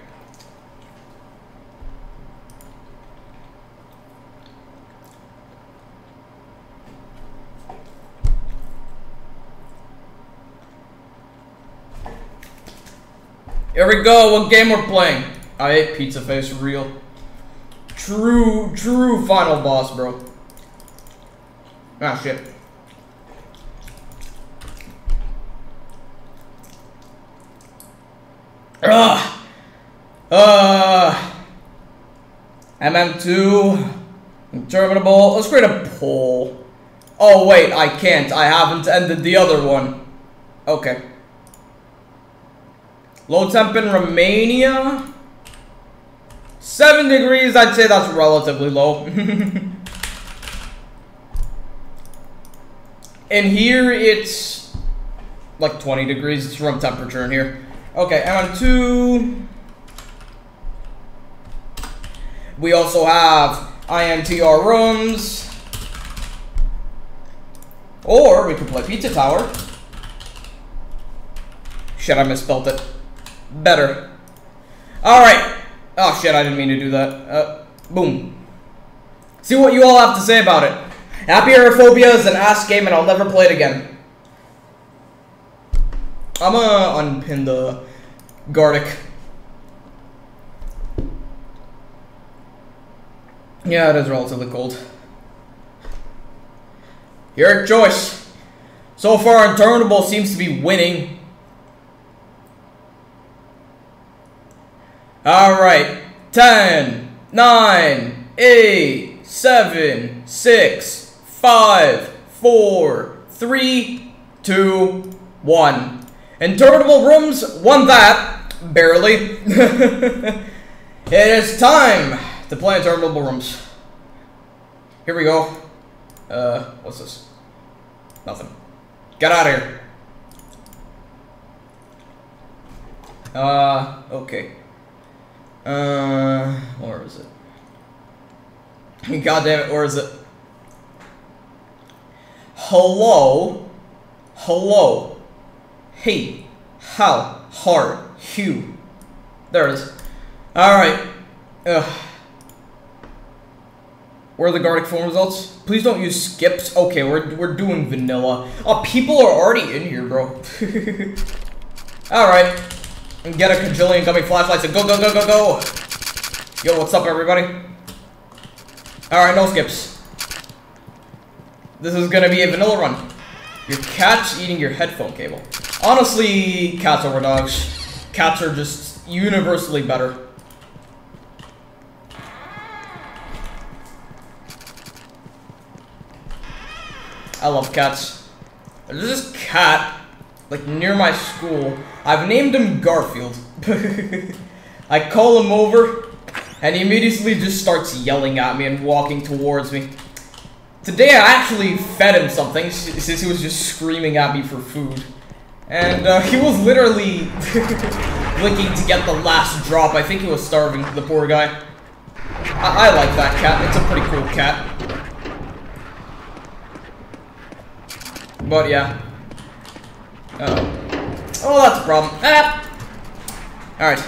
Here we go, what game we're playing? I hate Pizza Face real. True, true final boss, bro. Ah, shit. Ugh. Uh. MM2. Interminable. Let's create a poll. Oh, wait, I can't. I haven't ended the other one. Okay. Low temp in Romania. Seven degrees, I'd say that's relatively low. and here, it's like 20 degrees. It's room temperature in here. Okay, MM2. We also have INTR rooms. Or we could play Pizza Tower. Shit, I misspelled it. Better. Alright. Oh shit, I didn't mean to do that. Uh, boom. See what you all have to say about it. Happy Aerophobia is an ass game and I'll never play it again. I'm gonna unpin the Gartic. Yeah, it is relatively cold. Your choice. So far, Interminable seems to be winning. Alright. 10, 9, 8, 7, 6, 5, 4, 3, 2, 1. Interminable Rooms won that. Barely. it is time to play Interminable Rooms. Here we go. Uh, what's this? Nothing. Get out of here. Uh, okay. Uh, where is it? God damn it, where is it? Hello? Hello? Hey, how, hard, Hugh. There it is. Alright. Ugh. Where are the Gartic phone results? Please don't use skips. Okay, we're, we're doing vanilla. Oh, people are already in here, bro. Alright. And get a cajillion gummy flashlights and go, go, go, go, go! Yo, what's up, everybody? Alright, no skips. This is gonna be a vanilla run. Your cat's eating your headphone cable. Honestly, cats over dogs. Cats are just universally better. I love cats. There's this cat, like, near my school. I've named him Garfield. I call him over, and he immediately just starts yelling at me and walking towards me. Today I actually fed him something, since he was just screaming at me for food. And uh, he was literally licking to get the last drop. I think he was starving, the poor guy. I, I like that cat. It's a pretty cool cat. But yeah. Oh. Oh, that's a problem. Ah! Alright.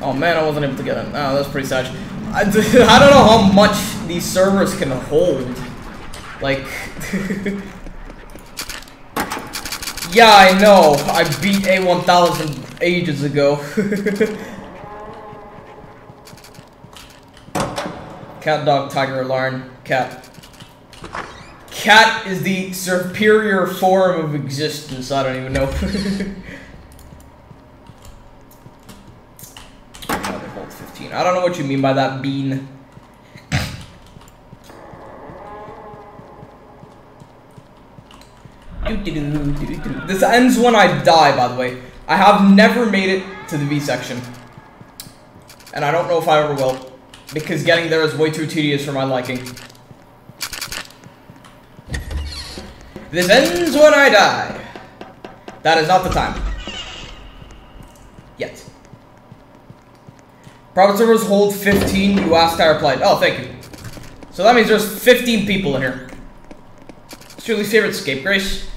Oh man, I wasn't able to get in. Oh, that's pretty sad. I, I don't know how much these servers can hold. Like... yeah, I know. I beat A1000 ages ago. Cat, dog, tiger, alarm, cat. Cat is the superior form of existence. I don't even know. Hold 15. I don't know what you mean by that, Bean. This ends when I die, by the way. I have never made it to the V section. And I don't know if I ever will. Because getting there is way too tedious for my liking. This ends when I die. That is not the time. Yet. Private servers hold 15. You asked, I replied. Oh, thank you. So that means there's 15 people in here. What's your least favorite scapegrace?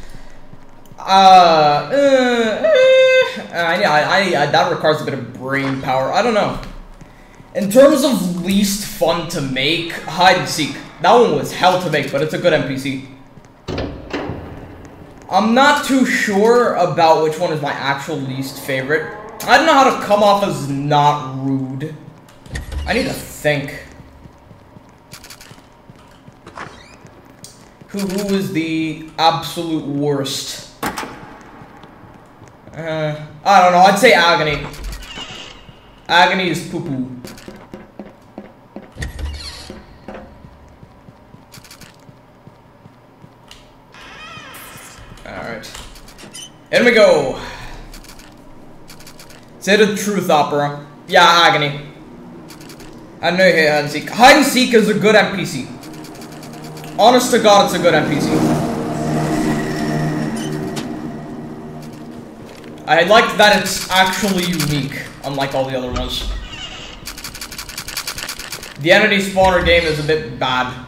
Uh, uh, uh, I, I, I, that requires a bit of brain power. I don't know. In terms of least fun to make, hide and seek. That one was hell to make, but it's a good NPC. I'm not too sure about which one is my actual least favorite. I don't know how to come off as not rude. I need to think. Who, who is the absolute worst? Uh, I don't know. I'd say Agony. Agony is poo Alright. In we go. Say the truth, Opera. Yeah, Agony. I know you hate hide and seek. Hide and seek is a good NPC. Honest to God, it's a good NPC. I like that it's actually unique, unlike all the other ones. The entity spawner game is a bit bad.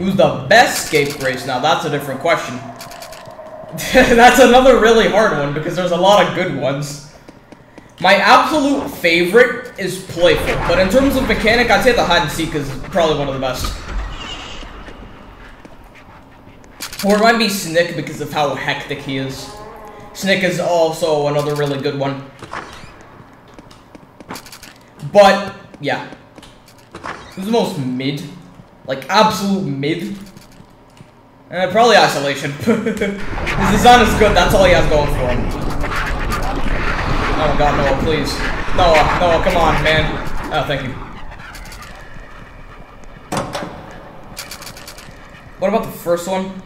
Who's the best scapegrace? Now that's a different question. that's another really hard one because there's a lot of good ones. My absolute favorite is Playful, but in terms of mechanic, I'd say the hide and seek is probably one of the best. Or it might be Snick because of how hectic he is. Snick is also another really good one. But, yeah. Who's the most mid? Like, absolute mid? Uh, probably Isolation. His design is good, that's all he has going for him. Oh god, Noah, please. Noah, Noah, come on, man. Oh, thank you. What about the first one?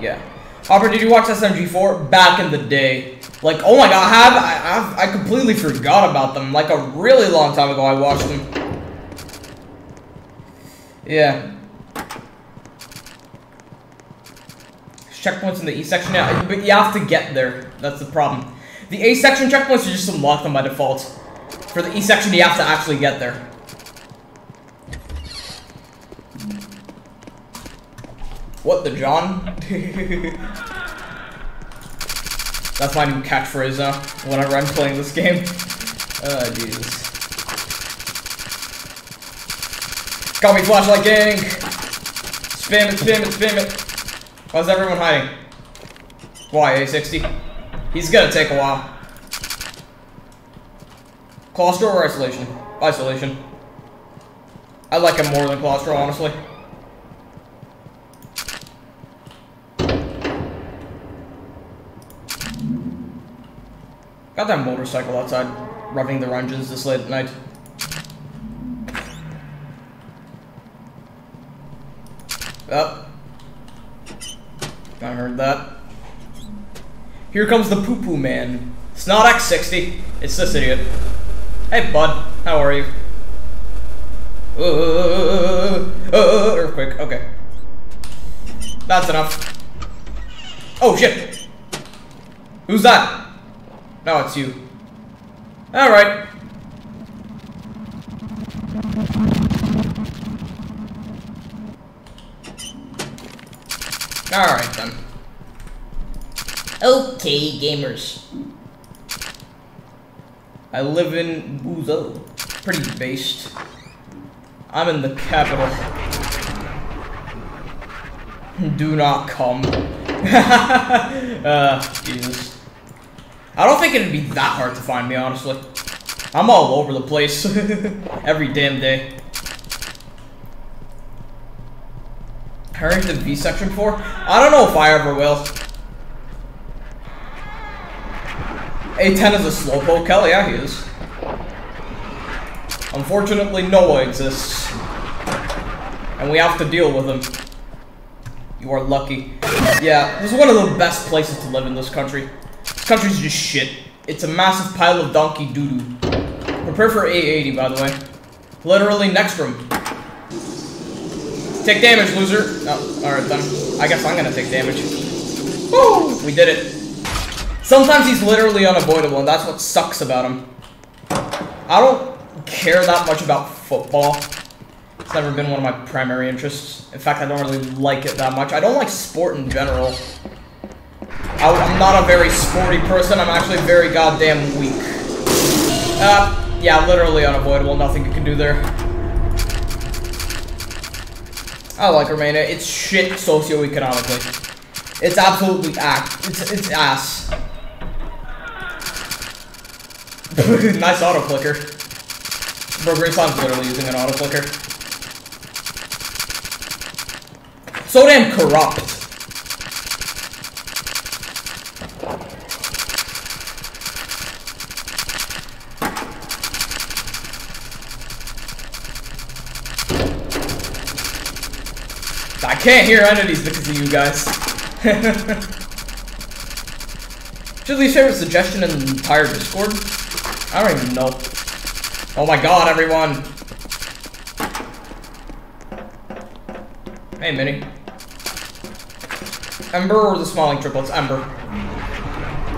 Yeah. Hopper, did you watch SMG4? Back in the day. Like, oh my god, I have, I, have, I completely forgot about them. Like, a really long time ago I watched them. Yeah. Checkpoints in the E section, yeah, but you have to get there. That's the problem. The A section checkpoints, you just unlock them by default. For the E section, you have to actually get there. What the John? That's my new catchphrase now, whenever I'm playing this game. Oh, Jesus. Call me flashlight gang! Spam it, spam it, spam it! Why's everyone hiding? Why, A60? He's gonna take a while. Claustro or isolation? Isolation. I like him more than Claustro, honestly. Got that motorcycle outside, revving the engines this late at night. Oh. I heard that. Here comes the poo-poo man. It's not X60. It's this idiot. Hey, bud. How are you? Uh, uh, uh, uh, uh earthquake. Okay. That's enough. Oh, shit. Who's that? No, it's you. Alright. Alright then. Okay, gamers. I live in Buzo. Pretty based. I'm in the capital. Do not come. uh, Jesus. I don't think it'd be that hard to find me, honestly. I'm all over the place. Every damn day. Hurry to V section 4? I don't know if I ever will. A10 is a slowpoke? Hell yeah, he is. Unfortunately, Noah exists. And we have to deal with him. You are lucky. Yeah, this is one of the best places to live in this country. This country's just shit. It's a massive pile of donkey doo-doo. Prepare for A80, by the way. Literally next room. Take damage, loser. Oh, alright then. I guess I'm gonna take damage. Woo! We did it. Sometimes he's literally unavoidable, and that's what sucks about him. I don't care that much about football. It's never been one of my primary interests. In fact, I don't really like it that much. I don't like sport in general. I, am not a very sporty person. I'm actually very goddamn weak. Uh, yeah, literally unavoidable. Nothing you can do there. I like Romania. It's shit socioeconomically. It's absolutely act. It's it's ass. nice auto clicker. Bro, Graceland's literally using an auto clicker. So damn corrupt. I can't hear entities because of you guys. Should leave favorite suggestion in the entire Discord? I don't even know. Oh my god, everyone. Hey, Minnie. Ember or the smiling triplets? Ember.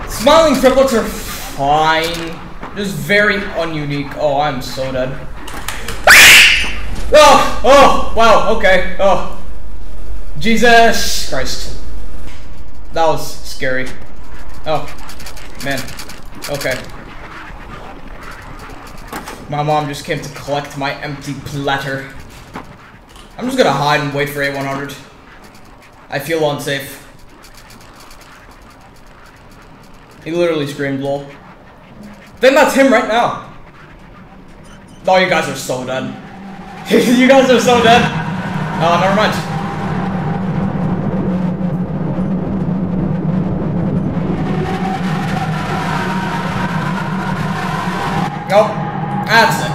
Smiling triplets are fine. Just very ununique. Oh, I'm so dead. Ah! oh, oh, wow, okay, oh. Jesus Christ. That was scary. Oh, man. Okay. My mom just came to collect my empty platter. I'm just gonna hide and wait for A100. I feel unsafe. He literally screamed lol. Then that's him right now. Oh, you guys are so dead. you guys are so dead. Oh, never mind. That's it.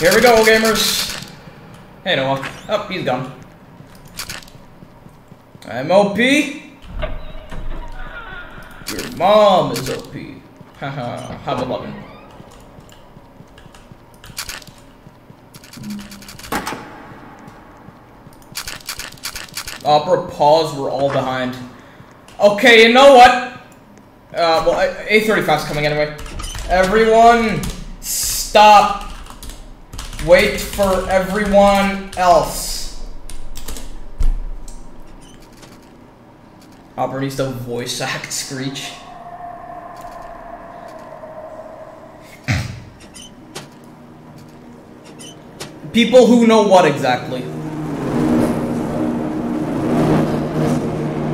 Here we go, gamers. Hey, Noah. Oh, he's gone. I'm OP. Your mom is OP. Haha, have 11. Opera pause, we're all behind. Okay, you know what? Uh, well, A35's coming anyway. Everyone, stop. Wait for everyone else. Opera needs to voice act Screech. People who know what exactly.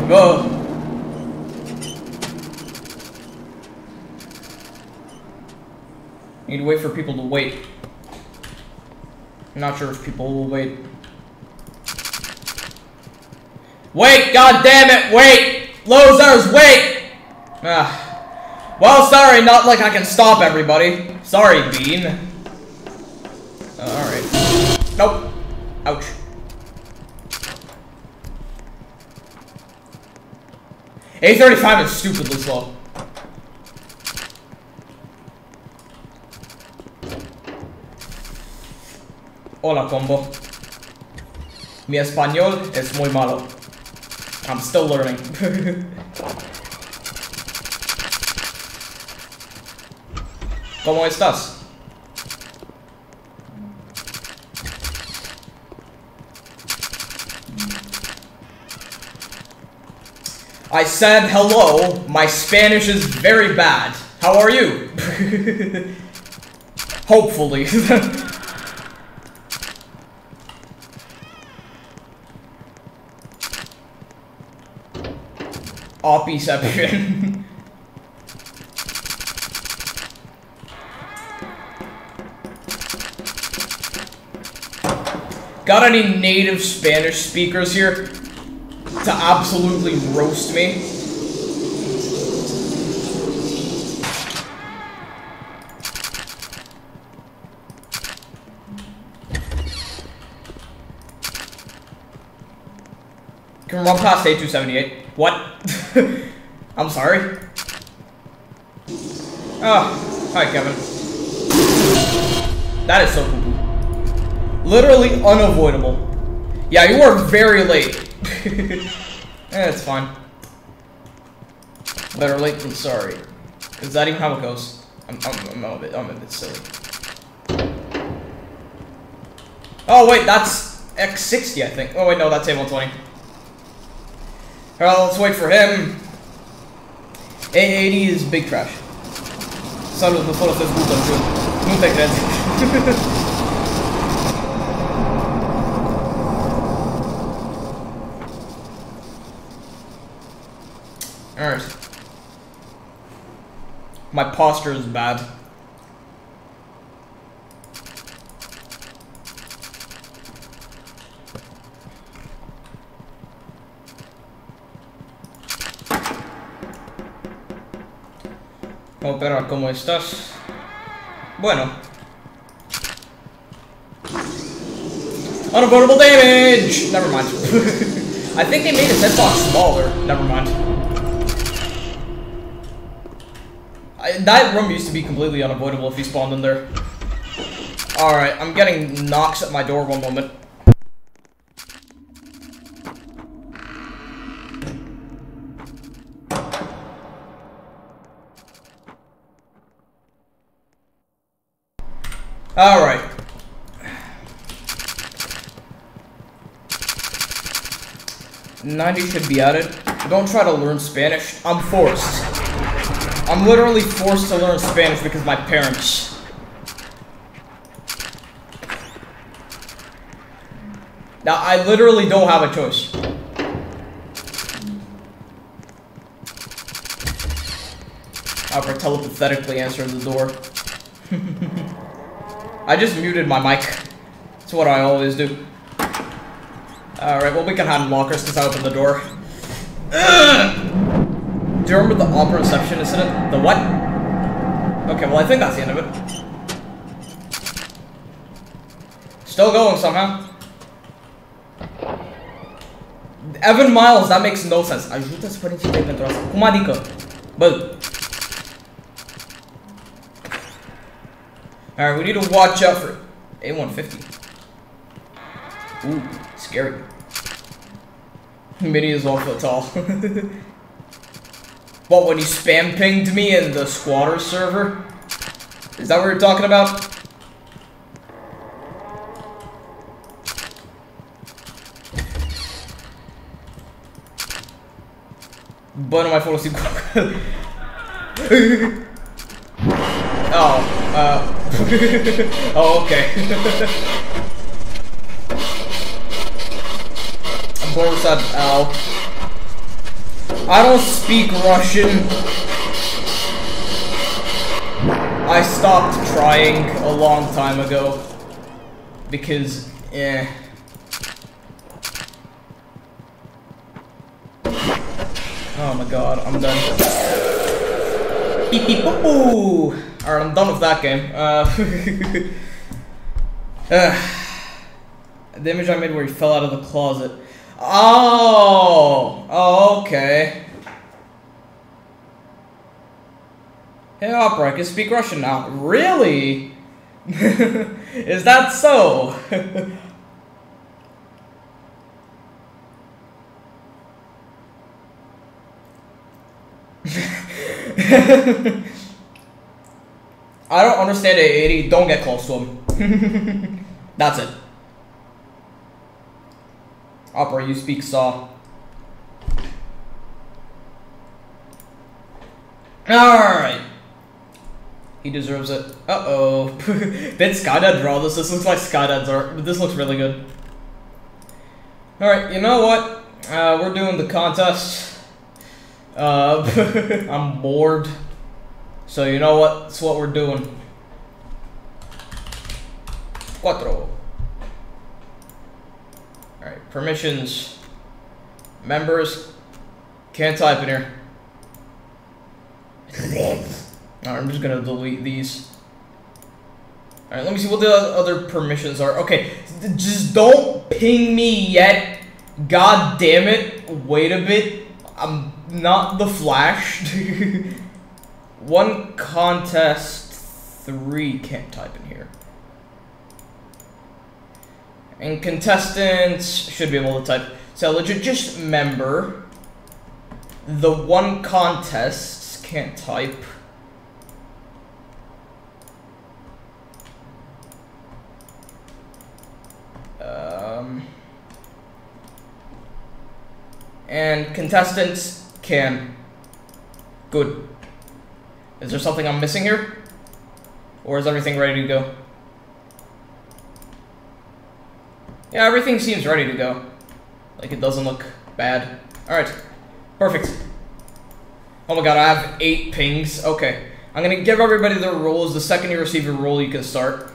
Go. Need to wait for people to wait. I'm not sure if people will wait. Wait! God damn it! Wait! Losers, wait! Ah. Well, sorry, not like I can stop everybody. Sorry, Bean. Alright. Nope. Ouch. A35 is stupidly slow. Hola, combo. Mi español es muy malo. I'm still learning. ¿Cómo estás? I said hello. My Spanish is very bad. How are you? Hopefully. Opieception. Got any native Spanish speakers here to absolutely roast me? Can run past A278. What? I'm sorry. Oh, hi Kevin. That is so cool. Literally unavoidable. Yeah, you are very late. eh, it's fine. Better late than sorry. Is that even how it goes? I'm, I'm, I'm, a, bit, I'm a bit silly. Oh wait, that's X60 I think. Oh wait, no, that's A120. Well, let's wait for him. A80 is big trash. Salut, nu folosesc buton, jur. Nu te cred. Alright. My posture is bad. ¿Cómo estás? Bueno. Unavoidable damage! Never mind. I think they made his hitbox smaller. Never mind. I, that room used to be completely unavoidable if he spawned in there. Alright, I'm getting knocks at my door one moment. Alright. Ninety should be at it. Don't try to learn Spanish. I'm forced. I'm literally forced to learn Spanish because my parents. Now, I literally don't have a choice. Albert telepathetically answered the door. I just muted my mic. That's what I always do. Alright, well we can in lockers because I opened the door. Ugh! Do you remember the opera reception incident? The what? Okay, well I think that's the end of it. Still going somehow. Evan Miles, that makes no sense. Ajuda-se părinții tăi pentru asta. Cum adică? Bă, Alright, we need to watch out for A150. Ooh, scary. Mini is awful tall. what, when you spam pinged me in the squatter server? Is that what you're talking about? Bueno, my photo Oh, uh, oh, okay. I'm bored with that ow. I don't speak Russian. I stopped trying a long time ago. Because, eh. Oh my god, I'm done. Boo! Alright, I'm done with that game. Uh, uh, the image I made where he fell out of the closet. Oh! Oh, okay. Hey, Opera, I can speak Russian now. Really? Is that so? I don't understand A80. Don't get close to him. That's it. Opera, you speak Saw. Alright. He deserves it. Uh-oh. Did Skydad draw this? This looks like Skydad's art, this looks really good. Alright, you know what? Uh, we're doing the contest. Uh, I'm bored. So you know what? That's what we're doing. Cuatro. Alright, permissions. Members. Can't type in here. I'm just gonna delete these. Alright, let me see what the other permissions are. Okay, just don't ping me yet. God damn it. Wait a bit. I'm not the Flash. One contest, three can't type in here. And contestants should be able to type. So legit just member. The one contests can't type. Um, and contestants can. Good. Is there something I'm missing here? Or is everything ready to go? Yeah, everything seems ready to go. Like, it doesn't look bad. Alright. Perfect. Oh my god, I have eight pings. Okay. I'm gonna give everybody their roles. The second you receive your role, you can start.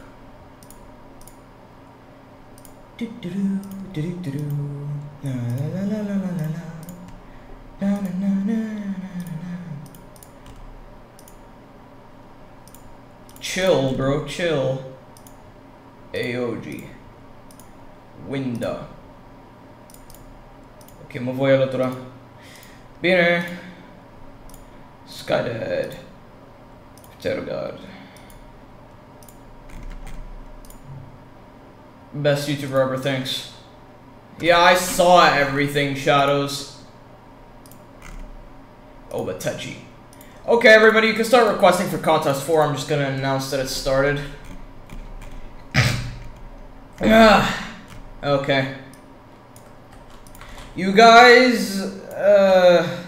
Chill, bro, chill. AOG. Winda. Ok, me voy a la otra. Viene. Skydead. God. Best YouTuber ever, thanks. Yeah, I saw everything, Shadows. Oh, but touchy. Okay, everybody, you can start requesting for Contest 4. I'm just gonna announce that it started. Ah, okay. You guys, uh,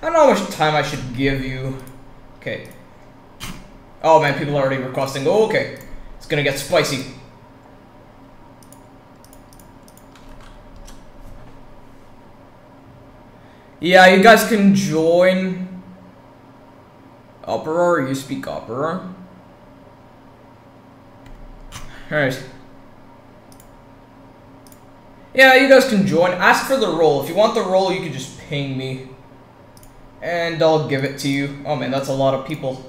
I don't know how much time I should give you. Okay. Oh man, people are already requesting. Oh, okay. It's gonna get spicy. Yeah, you guys can join Opera, you speak Opera. Alright. Yeah, you guys can join. Ask for the role. If you want the role, you can just ping me. And I'll give it to you. Oh man, that's a lot of people.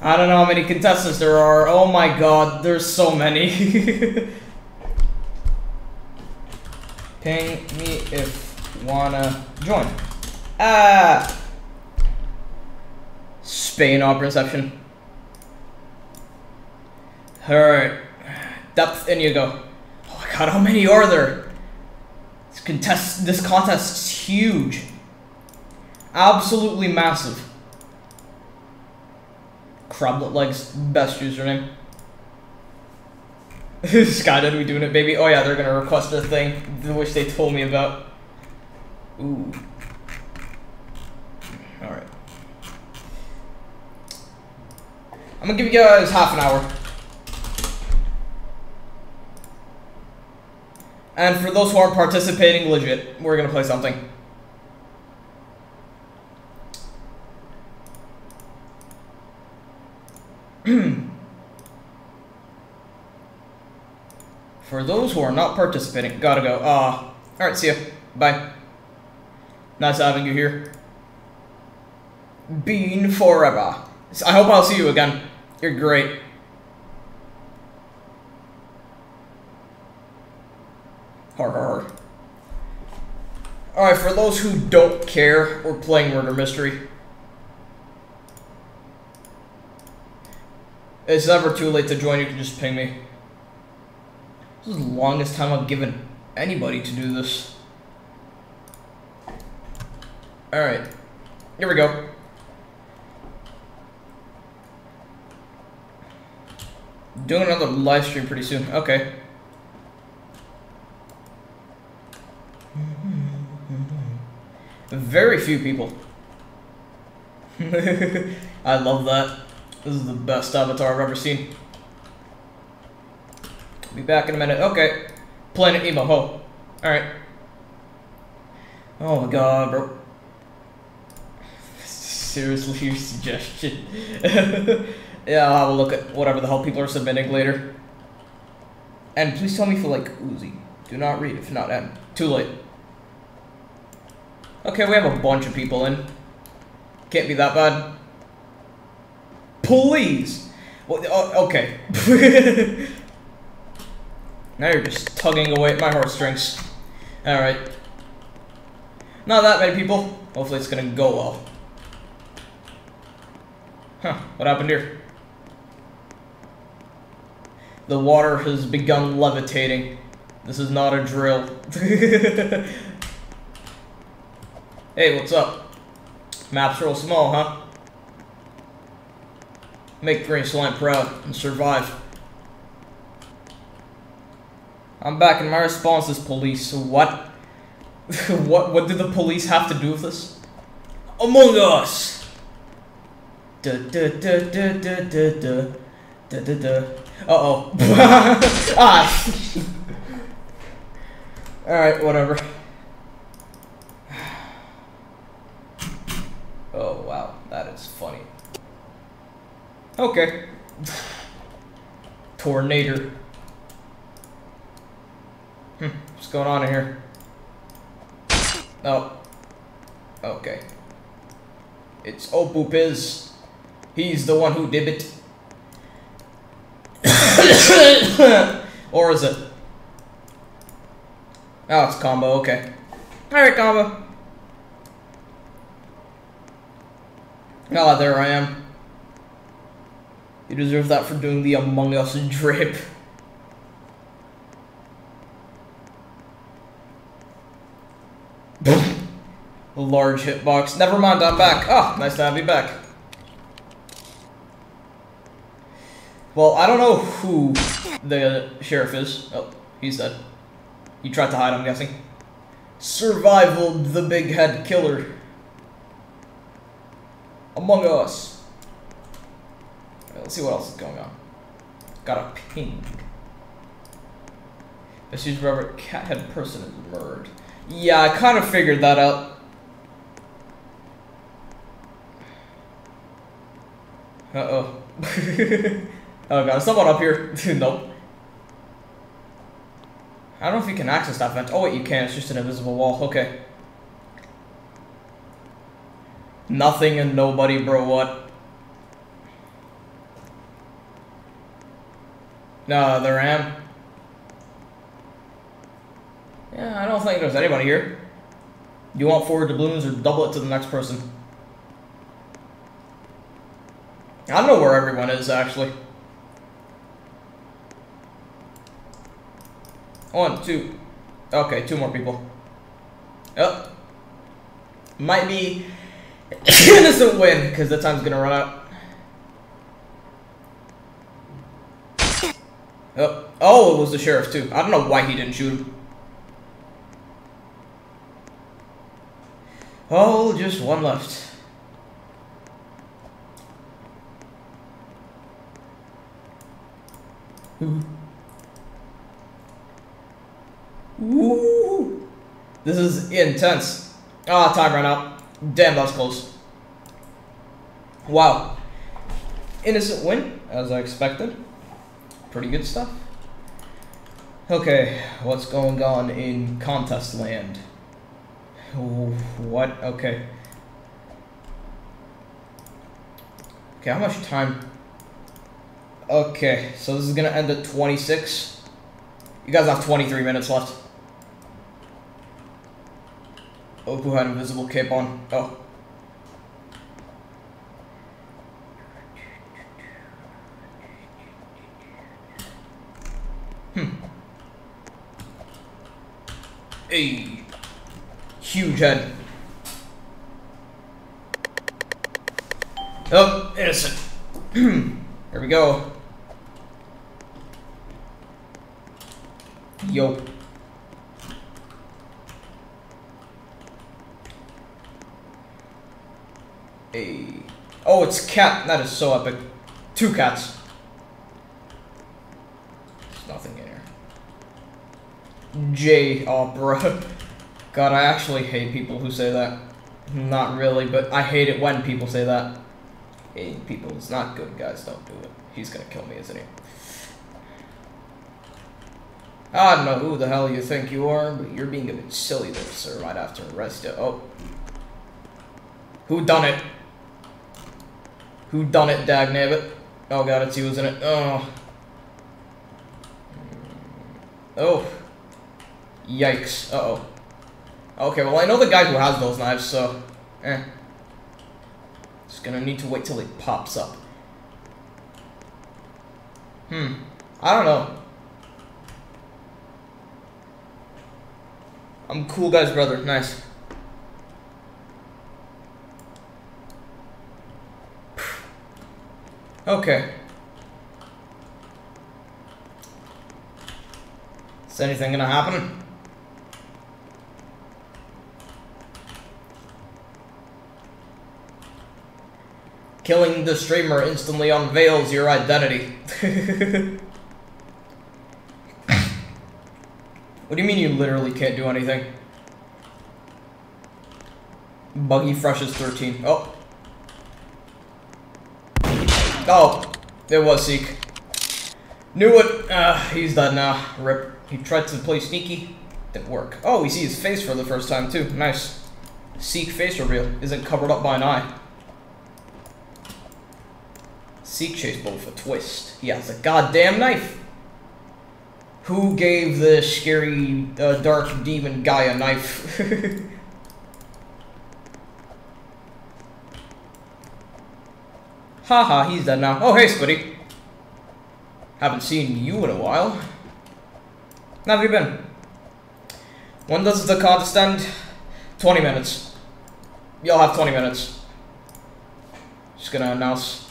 I don't know how many contestants there are. Oh my god, there's so many. ping me if wanna join. Ah! Spain Opera Inception. Alright. Depth, in you go. Oh my god, how many are there? This contest, this contest is huge. Absolutely massive. Crablet Legs, best username. Skydead, we doing it, baby? Oh yeah, they're gonna request a thing, which they told me about. Ooh. Alright. I'm gonna give you guys half an hour. And for those who aren't participating, legit, we're gonna play something. for those who are not participating, gotta go. Uh, alright, see ya. Bye. Nice having you here. Bean forever. I hope I'll see you again. You're great. Har. Alright, for those who don't care, we're playing Murder Mystery. It's never too late to join, you can just ping me. This is the longest time I've given anybody to do this. Alright. Here we go. Doing another live stream pretty soon. Okay. Very few people. I love that. This is the best avatar I've ever seen. Be back in a minute. Okay. Planet Emo. Ho. Alright. Oh my god, bro. Seriously, your suggestion. Yeah, I'll have a look at whatever the hell people are submitting later. And please tell me if you like Uzi. Do not read, if not end. Too late. Okay, we have a bunch of people in. Can't be that bad. Please! Well, oh, okay. now you're just tugging away at my heartstrings. Alright. Not that many people. Hopefully it's gonna go well. Huh, what happened here? The water has begun levitating. This is not a drill. hey, what's up? Map's real small, huh? Make Green Slime proud and survive. I'm back and my response is police. What? what what did the police have to do with this? Among Us! Da da da da da da da da da da uh-oh. ah! Alright, whatever. Oh, wow. That is funny. Okay. Tornado. Hmm, what's going on in here? Oh. Okay. It's Opoopiz. He's the one who did it. or is it? Oh, it's combo, okay. Alright, combo. Ah, there I am. You deserve that for doing the Among Us drip. A large hitbox. Never mind, I'm back. Ah, nice to have you back. Well, I don't know who the sheriff is. Oh, he's dead. He tried to hide, I'm guessing. Survival the big head killer. Among Us. Right, let's see what else is going on. Got a ping. This is Robert Cathead person is murdered. Yeah, I kind of figured that out. Uh-oh. oh god, someone up here. nope. I don't know if you can access that vent. Oh wait, you can. It's just an invisible wall. Okay. Nothing and nobody, bro. What? No, there I am. Yeah, I don't think there's anybody here. You want forward doubloons or double it to the next person? I don't know where everyone is, actually. One, two. Okay, two more people. Oh. Might be innocent win, because the time's gonna run out. Oh. oh, it was the sheriff, too. I don't know why he didn't shoot him. Oh, just one left. Ooh. This is intense. Ah, oh, time ran out. Damn, that was close. Wow. Innocent win, as I expected. Pretty good stuff. Okay, what's going on in contest land? What? Okay. Okay, how much time? Okay, so this is gonna end at 26. You guys have 23 minutes left. Oh, who had invisible cape on? Oh. Hmm. Hey. Huge head. Oh, innocent. Here we go. Yo. Hey. Oh, it's cat. That is so epic. Two cats. There's nothing in here. J opera. God, I actually hate people who say that. Not really, but I hate it when people say that. People is not good, guys. Don't do it. He's gonna kill me, isn't he? I don't know who the hell you think you are, but you're being a bit silly there, sir. Right after arrest you. Oh. Who done it? Who done it, dagnabbit? Oh god, it's isn't it? Oh. Oh. Yikes. Uh-oh. Okay, well I know the guy who has those knives, so... Eh. Just gonna need to wait till it pops up. Hmm. I don't know. I'm cool guy's brother. Nice. Okay. Is anything gonna happen? Killing the streamer instantly unveils your identity. what do you mean you literally can't do anything? Buggy Fresh is 13. Oh. Oh. It was Seek. Knew it. Uh, he's done now. Rip. He tried to play sneaky. Didn't work. Oh, we see his face for the first time, too. Nice. Seek face reveal. Isn't covered up by an eye. Seek chase bow a twist. He has a goddamn knife. Who gave the scary, uh, dark demon guy a knife? Haha, he's dead now. Oh, hey, Squiddy. Haven't seen you in a while. How have you been? When does the contest end? 20 minutes. You'll have 20 minutes. Just gonna announce.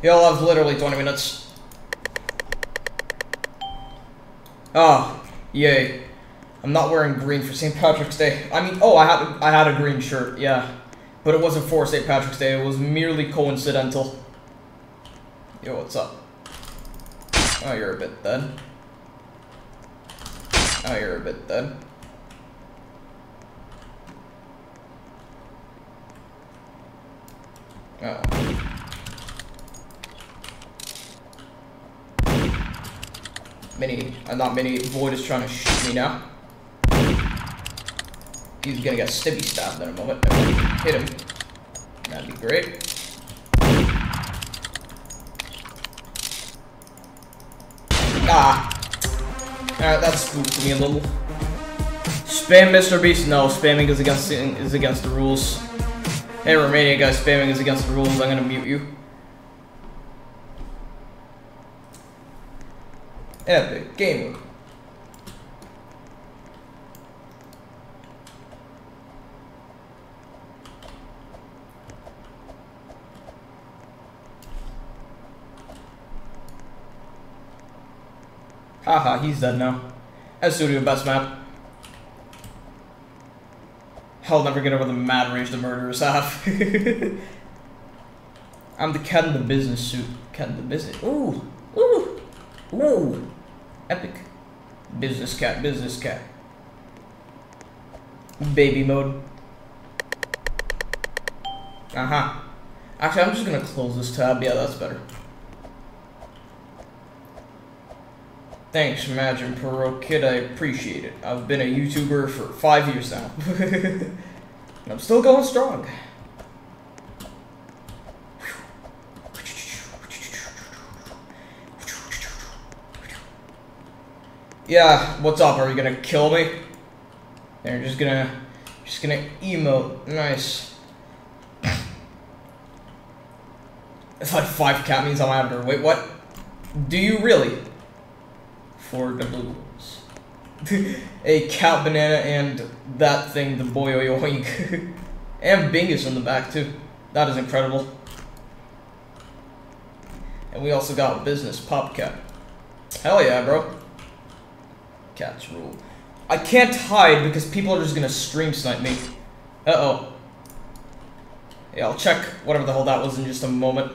You'll have literally 20 minutes. Oh, yay. I'm not wearing green for St. Patrick's Day. I mean, oh, I had I had a green shirt, yeah, but it wasn't for St. Patrick's Day. It was merely coincidental. Yo, what's up? Oh, you're a bit dead. Oh, you're a bit dead. Oh. Mini, uh, not mini, Void is trying to shoot me now. He's gonna get stibby stabbed in a moment. Hit him. That'd be great. Ah. Alright, that spooked me a little. Spam Mr. Beast? No, spamming is against is against the rules. Hey Romania guys, spamming is against the rules. I'm gonna mute you. Epic Gamer. Haha, he's dead now. As studio best map. I'll never get over the mad rage the murderers have. I'm the cat in the business suit. Cat in the business. Ooh. Ooh. Ooh. Epic. Business cat, business cat. Baby mode. Uh-huh. Actually, I'm just gonna close this tab. Yeah, that's better. Thanks, Imagine Pro Kid, I appreciate it. I've been a YouTuber for five years now. and I'm still going strong. Yeah, what's up? Are you gonna kill me? They're just gonna, just gonna emote. Nice. It's like five cat means I'm after. Wait, what? Do you really? For the blue a cat banana and that thing, the boy oink. and Bingus in the back too. That is incredible. And we also got business pop cat. Hell yeah, bro. Cats rule. I can't hide because people are just gonna stream snipe me. Uh oh. Yeah, I'll check whatever the hell that was in just a moment.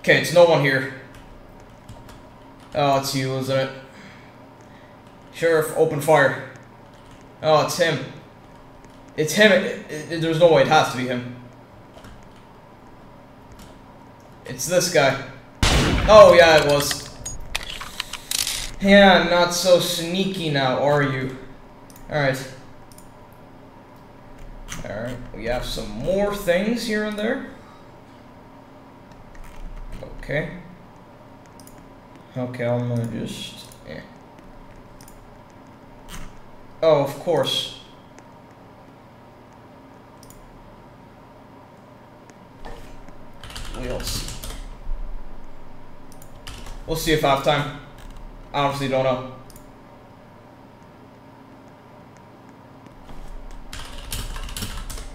Okay, it's no one here. Oh, it's you, isn't it? Sheriff, open fire. Oh, it's him. It's him. It, it, there's no way it has to be him. It's this guy. Oh, yeah, it was. Yeah, not so sneaky now, are you? Alright. Alright, we have some more things here and there. Okay. Okay, I'm gonna just... Yeah. Oh, of course. Wheels. We'll see if I have time. I honestly don't know.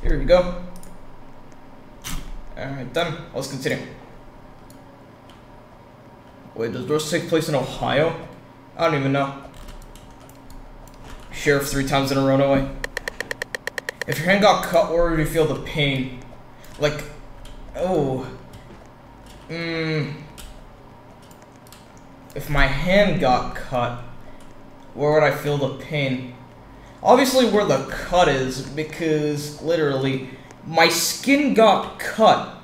Here we go. Alright, done. Let's continue. Wait, does this take place in Ohio? I don't even know. Sheriff three times in a row, no way. If your hand got cut, where would you feel the pain? Like, oh. Mmm. If my hand got cut, where would I feel the pain? Obviously where the cut is, because literally, my skin got cut.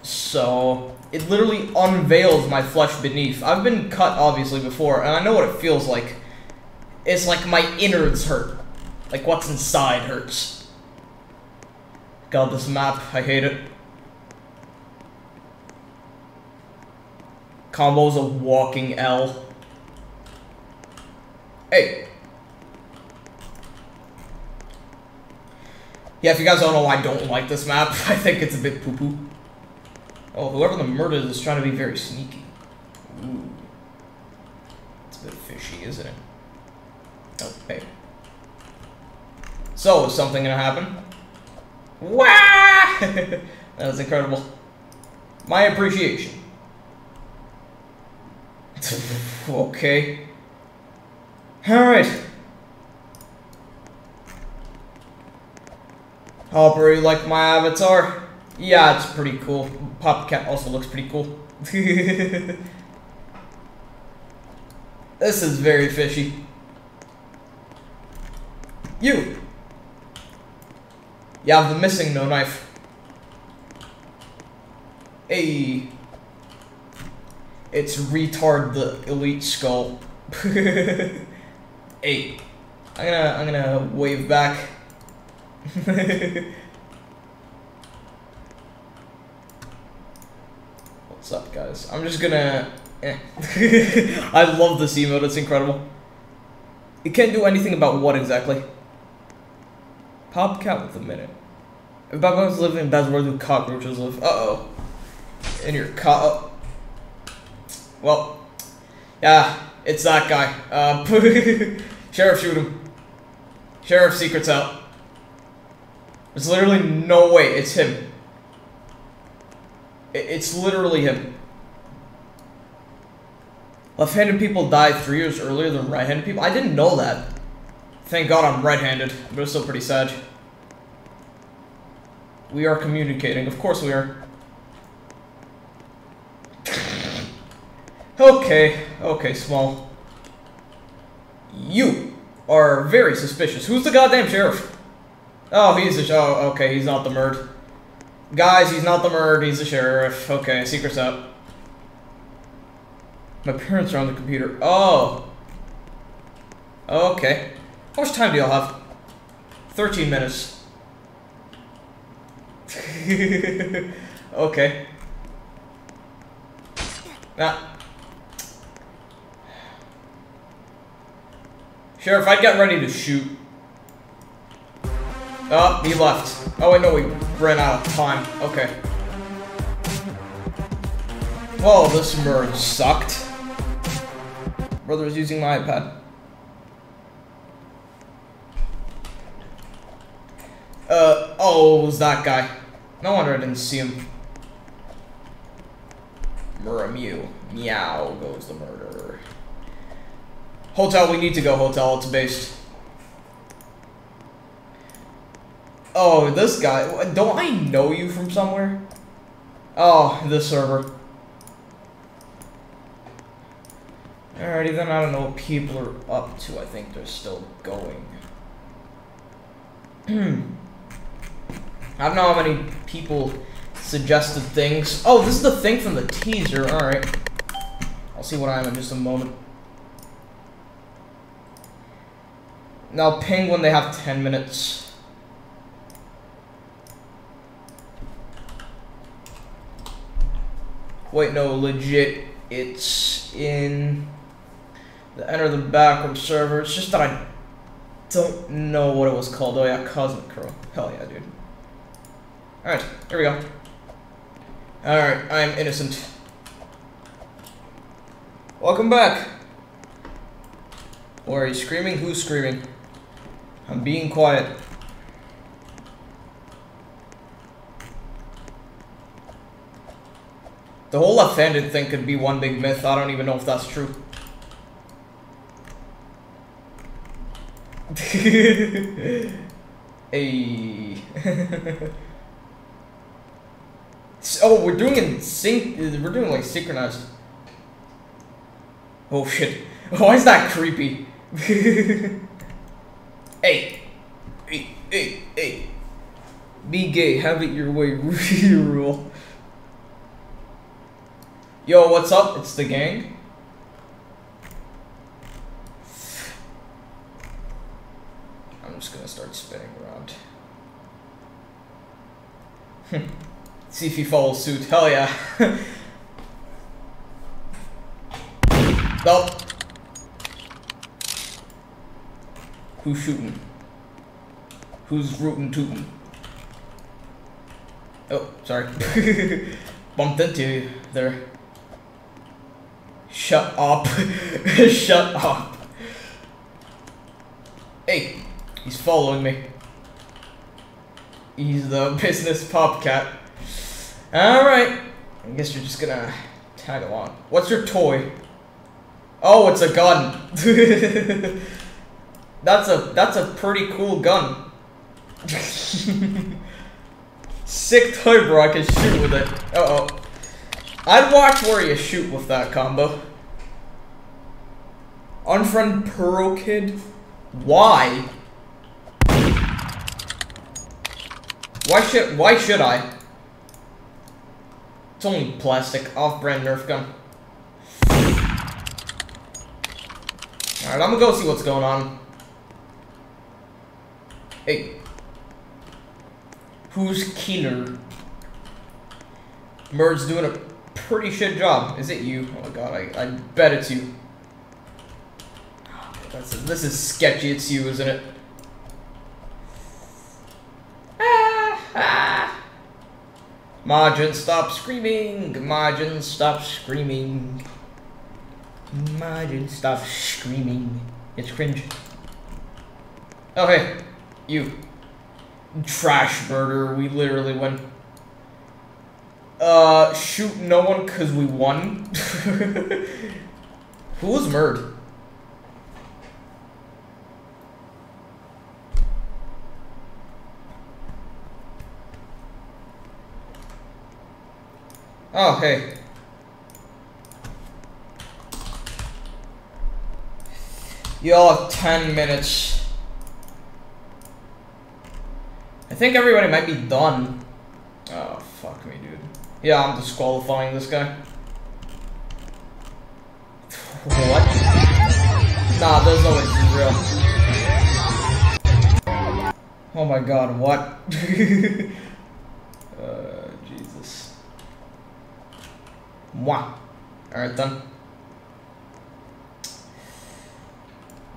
So, it literally unveils my flesh beneath. I've been cut, obviously, before, and I know what it feels like. It's like my innards hurt. Like, what's inside hurts. God, this map, I hate it. Combo's a walking L. Hey. Yeah, if you guys don't know I don't like this map, I think it's a bit poo-poo. Oh, whoever the murder is is trying to be very sneaky. Ooh. It's a bit fishy, isn't it? Okay. So, is something gonna happen? Wah! that was incredible. My appreciation. okay. Alright. Hopper, you like my avatar? Yeah, it's pretty cool. Popcat also looks pretty cool. this is very fishy. You! You have the missing no knife. Hey. It's retard the elite skull. hey. I'm gonna I'm gonna wave back. I'm just gonna eh. I love this emote, it's incredible. It can't do anything about what exactly? Pop Popcat with a minute. If Babos live in beds, where do cockroaches live? Uh-oh. In your co- Well, yeah, it's that guy. Uh, Sheriff, shoot him. Sheriff, secret's out. There's literally no way it's him. It's literally him. Left-handed people die three years earlier than right-handed people? I didn't know that. Thank God I'm right-handed, but it's still pretty sad. We are communicating. Of course we are. Okay, okay, small. You are very suspicious. Who's the goddamn sheriff? Oh, he's the oh, okay, he's not the murd. Guys, he's not the murd, he's the sheriff. Okay, secret's up. My parents are on the computer. Oh. Okay. How much time do y'all have? 13 minutes. okay. Now. Sheriff, I'd get ready to shoot. Oh, he left. Oh, wait, no, we ran out of time. Okay. Well, this merge sucked. Brother was using my iPad. Uh, oh, it was that guy. No wonder I didn't see him. Muramew. Meow goes the murderer. Hotel, we need to go hotel, it's based. Oh, this guy. Don't I know you from somewhere? Oh, this server. Alrighty then, I don't know what people are up to. I think they're still going. I don't know how many people suggested things. Oh, this is the thing from the teaser. Alright. I'll see what I am in just a moment. Now Penguin, they have 10 minutes. Wait, no, legit. It's in the enter the backroom server. It's just that I don't know what it was called. Oh yeah, Cosmic Crow. Hell yeah, dude. Alright, here we go. Alright, I am innocent. Welcome back. Or are you screaming? Who's screaming? I'm being quiet. The whole offended thing could be one big myth. I don't even know if that's true. hey. oh, we're doing in sync. We're doing like synchronized. Oh shit. Oh, why is that creepy? hey. Hey, hey, hey. Be gay, have it your way, rule. Yo, what's up? It's the gang. I'm just gonna start spinning around. See if he follows suit. Hell yeah. nope. Who's shooting? Who's rootin' tootin'? Oh, sorry. Bumped into you there. Shut up. Shut up. Hey, he's following me. He's the business cat. Alright. I guess you're just gonna tag along. What's your toy? Oh, it's a gun. that's a that's a pretty cool gun. Sick toy, bro. I can shoot with it. Uh oh. I'd watch where you shoot with that combo. Unfriend Pearl Kid? Why? Why should why should I? It's only plastic, off-brand Nerf gun. Alright, I'm gonna go see what's going on. Hey. Who's keener? Murd's doing a pretty shit job. Is it you? Oh my god, I, I bet it's you. That's, this is sketchy, it's you, isn't it? Ah, ah. Margin, stop screaming! Margin, stop screaming! Margin, stop screaming. It's cringe. Okay. You. Trash murder. We literally went uh, shoot no one because we won. Who was murdered? Oh, hey. You all have 10 minutes. I think everybody might be done. Oh, fuck me, dude. Yeah, I'm disqualifying this guy. What? Nah, there's no way this is real. Oh my god, what? uh. Mwah. Alright then.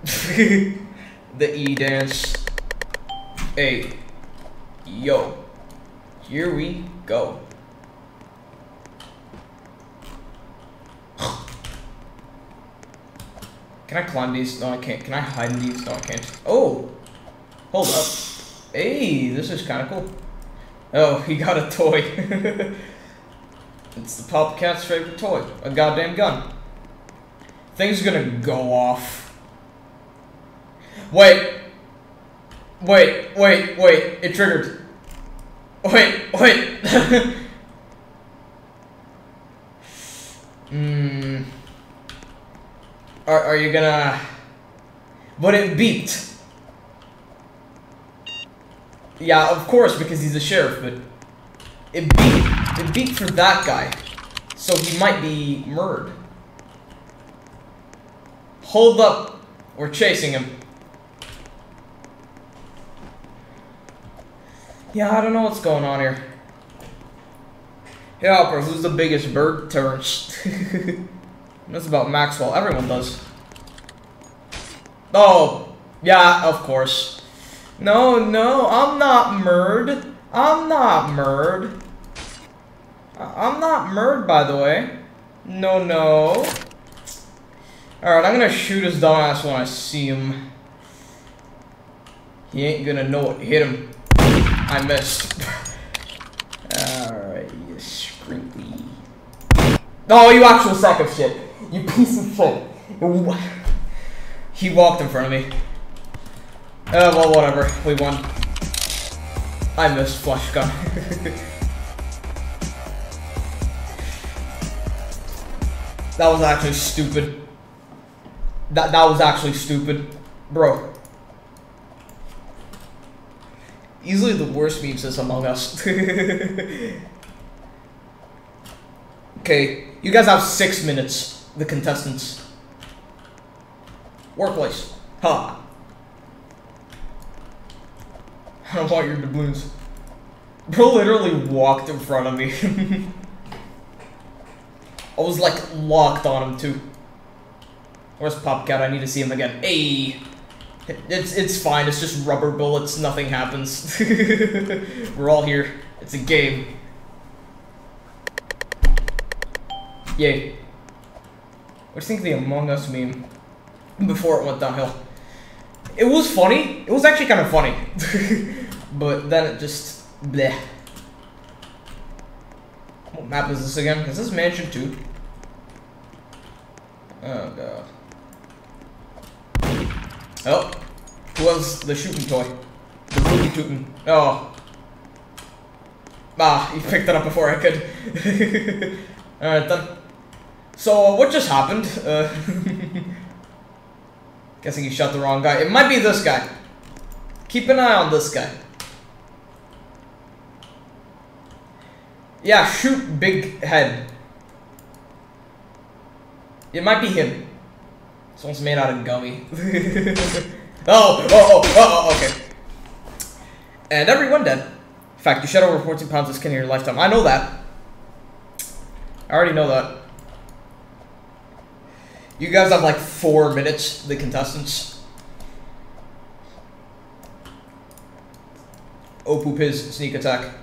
the E dance. Hey. Yo. Here we go. Can I climb these? No, I can't. Can I hide in these? No, I can't. Oh! Hold up. Hey, this is kind of cool. Oh, he got a toy. it's the Pop Cat's favorite toy. A goddamn gun. Thing's gonna go off. Wait. Wait, wait, wait. It triggered. Wait, wait. Hmm. Are, are you gonna... But it beeped. Yeah, of course, because he's a sheriff, but... It beeped. It beeped for that guy. So he might be murdered. Hold up. We're chasing him. Yeah, I don't know what's going on here. Hey, Opera, who's the biggest bird terrorist? That's about Maxwell. Everyone does. Oh, yeah, of course. No, no, I'm not Murd. I'm not Murd. I'm not Murd, by the way. No, no. Alright, I'm gonna shoot his dumbass when I see him. He ain't gonna know what hit him. I missed. Alright, you scrinkly. Oh, you actual sack of shit. You piece of shit. He walked in front of me. Uh, well, whatever. We won. I missed flush gun. that was actually stupid. That that was actually stupid, bro. Easily the worst memes is Among Us. okay, you guys have six minutes, the contestants. Workplace. Ha. I don't want your doubloons. Bro literally walked in front of me. I was like locked on him too. Where's Popcat? I need to see him again. Hey! It's it's fine. It's just rubber bullets. Nothing happens. We're all here. It's a game. Yay. What do you think of the Among Us meme before it went downhill? It was funny. It was actually kind of funny. but then it just bleh. What map is this again? Is this Mansion 2? Oh god. Oh. Who was the shooting toy? The booty tootin'. Oh. Ah, you picked it up before I could. Alright then. So, what just happened? Uh, guessing you shot the wrong guy. It might be this guy. Keep an eye on this guy. Yeah, shoot big head. It might be him. Someone's made out of gummy. Oh, oh, oh, oh, oh, oh, okay. And everyone dead. In fact, you shed over 14 pounds of skin in your lifetime. I know that. I already know that. You guys have like four minutes, the contestants. Oh, poop his sneak attack.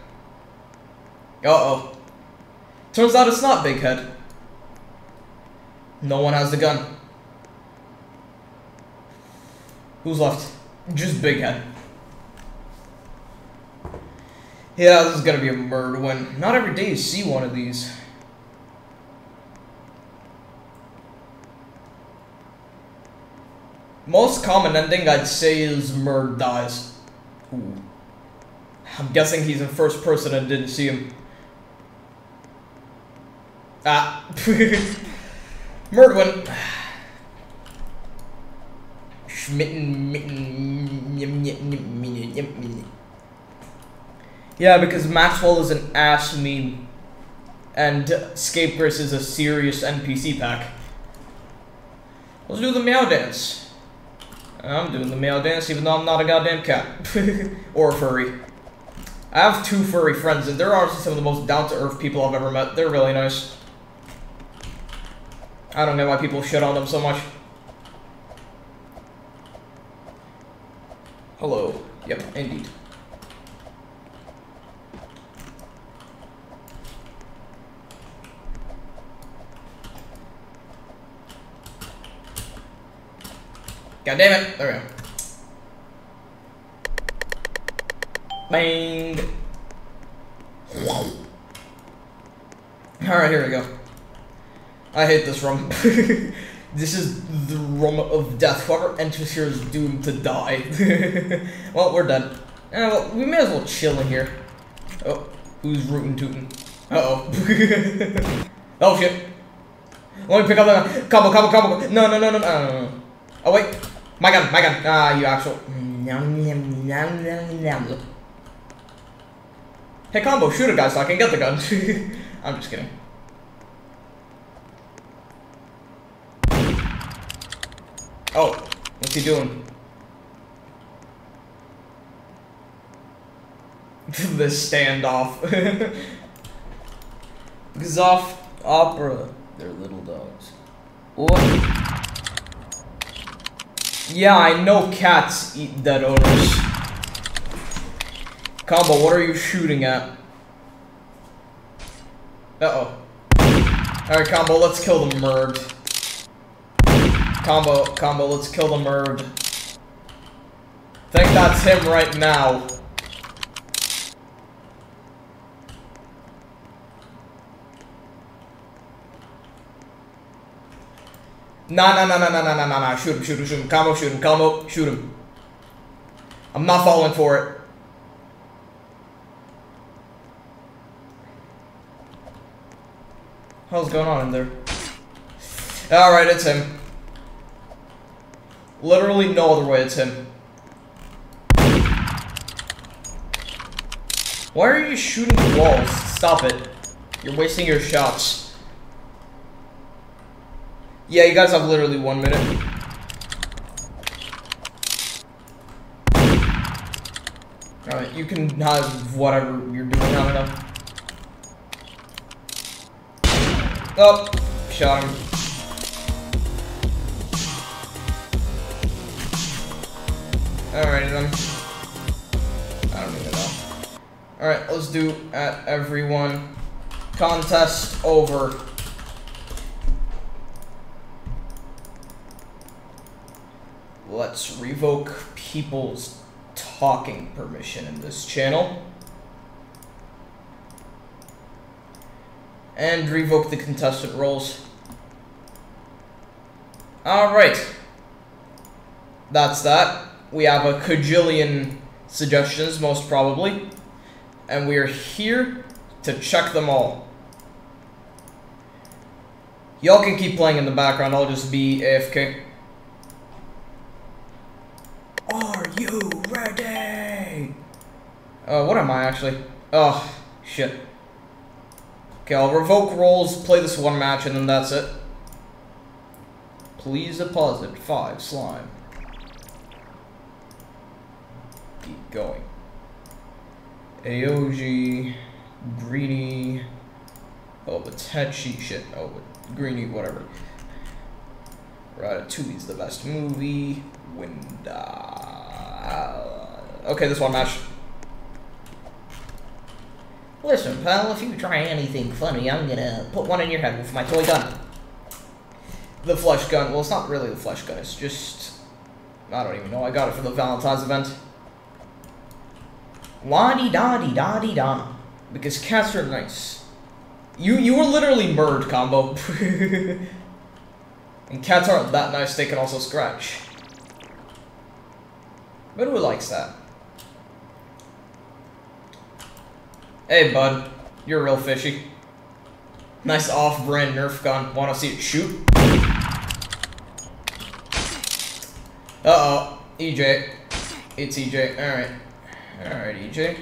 Uh-oh. Turns out it's not Big Head. No one has the gun. Who's left? Just Big Head. Yeah, this is gonna be a murder win. Not every day you see one of these. Most common ending I'd say is Murd dies. Ooh. I'm guessing he's in first person and didn't see him. Ah. Murdwin. Yeah, because Maxwell is an ass meme. And Scapegrace is a serious NPC pack. Let's do the meow dance. I'm doing the meow dance even though I'm not a goddamn cat. or a furry. I have two furry friends and they're honestly some of the most down-to-earth people I've ever met. They're really nice. I don't know why people shit on them so much. Hello. Yep, indeed. God damn it. There we go. Bang. Alright, here we go. I hate this room. this is the room of death. Whoever enters here is doomed to die. well, we're done. Eh, well, we may as well chill in here. Oh, who's rootin' tootin'? Uh-oh. oh, shit. Let me pick up the combo, combo, combo. No, no, no, no, no. Oh, wait. My gun, my gun. Ah, you actual. Hey, combo, shoot a guy so I can get the gun. I'm just kidding. Oh, what's he doing? the standoff. Zoff Opera. They're little dogs. What? Yeah, I know cats eat dead owners. Combo, what are you shooting at? Uh-oh. Alright, Combo, let's kill the Murd. Combo, combo, let's kill the Murd. Think that's him right now. Nah, nah, nah, nah, nah, nah, nah, nah, nah, shoot him, shoot him, shoot him, combo, shoot him, combo, shoot him. I'm not falling for it. What's going on in there? Alright, it's him. Literally no other way, it's him. Why are you shooting the walls? Stop it. You're wasting your shots. Yeah, you guys have literally one minute. Alright, you can have whatever you're doing, don't know. Oh, shot him. I don't even know. Alright, let's do at everyone. Contest over. Let's revoke people's talking permission in this channel. And revoke the contestant roles. Alright. That's that. We have a cajillion suggestions, most probably. And we are here to check them all. Y'all can keep playing in the background, I'll just be AFK. Are you ready? Uh, what am I actually? Oh, shit. Okay, I'll revoke roles, play this one match, and then that's it. Please deposit five slime. Going. AOG, Greeny, oh, but shit, oh, but Greeny, whatever. Ratatouille's the best movie. Winda. Okay, this one match. Listen, pal, if you try anything funny, I'm gonna put one in your head with my toy gun. The flesh gun. Well, it's not really the flesh gun. It's just... I don't even know. I got it for the Valentine's event. La-di-da-di-da-di-da. Because cats are nice. You you were literally bird combo. and cats aren't that nice, they can also scratch. But who likes that? Hey, bud. You're real fishy. Nice off-brand Nerf gun. Wanna see it shoot? Uh-oh. EJ. It's EJ. Alright. Alright, EJ.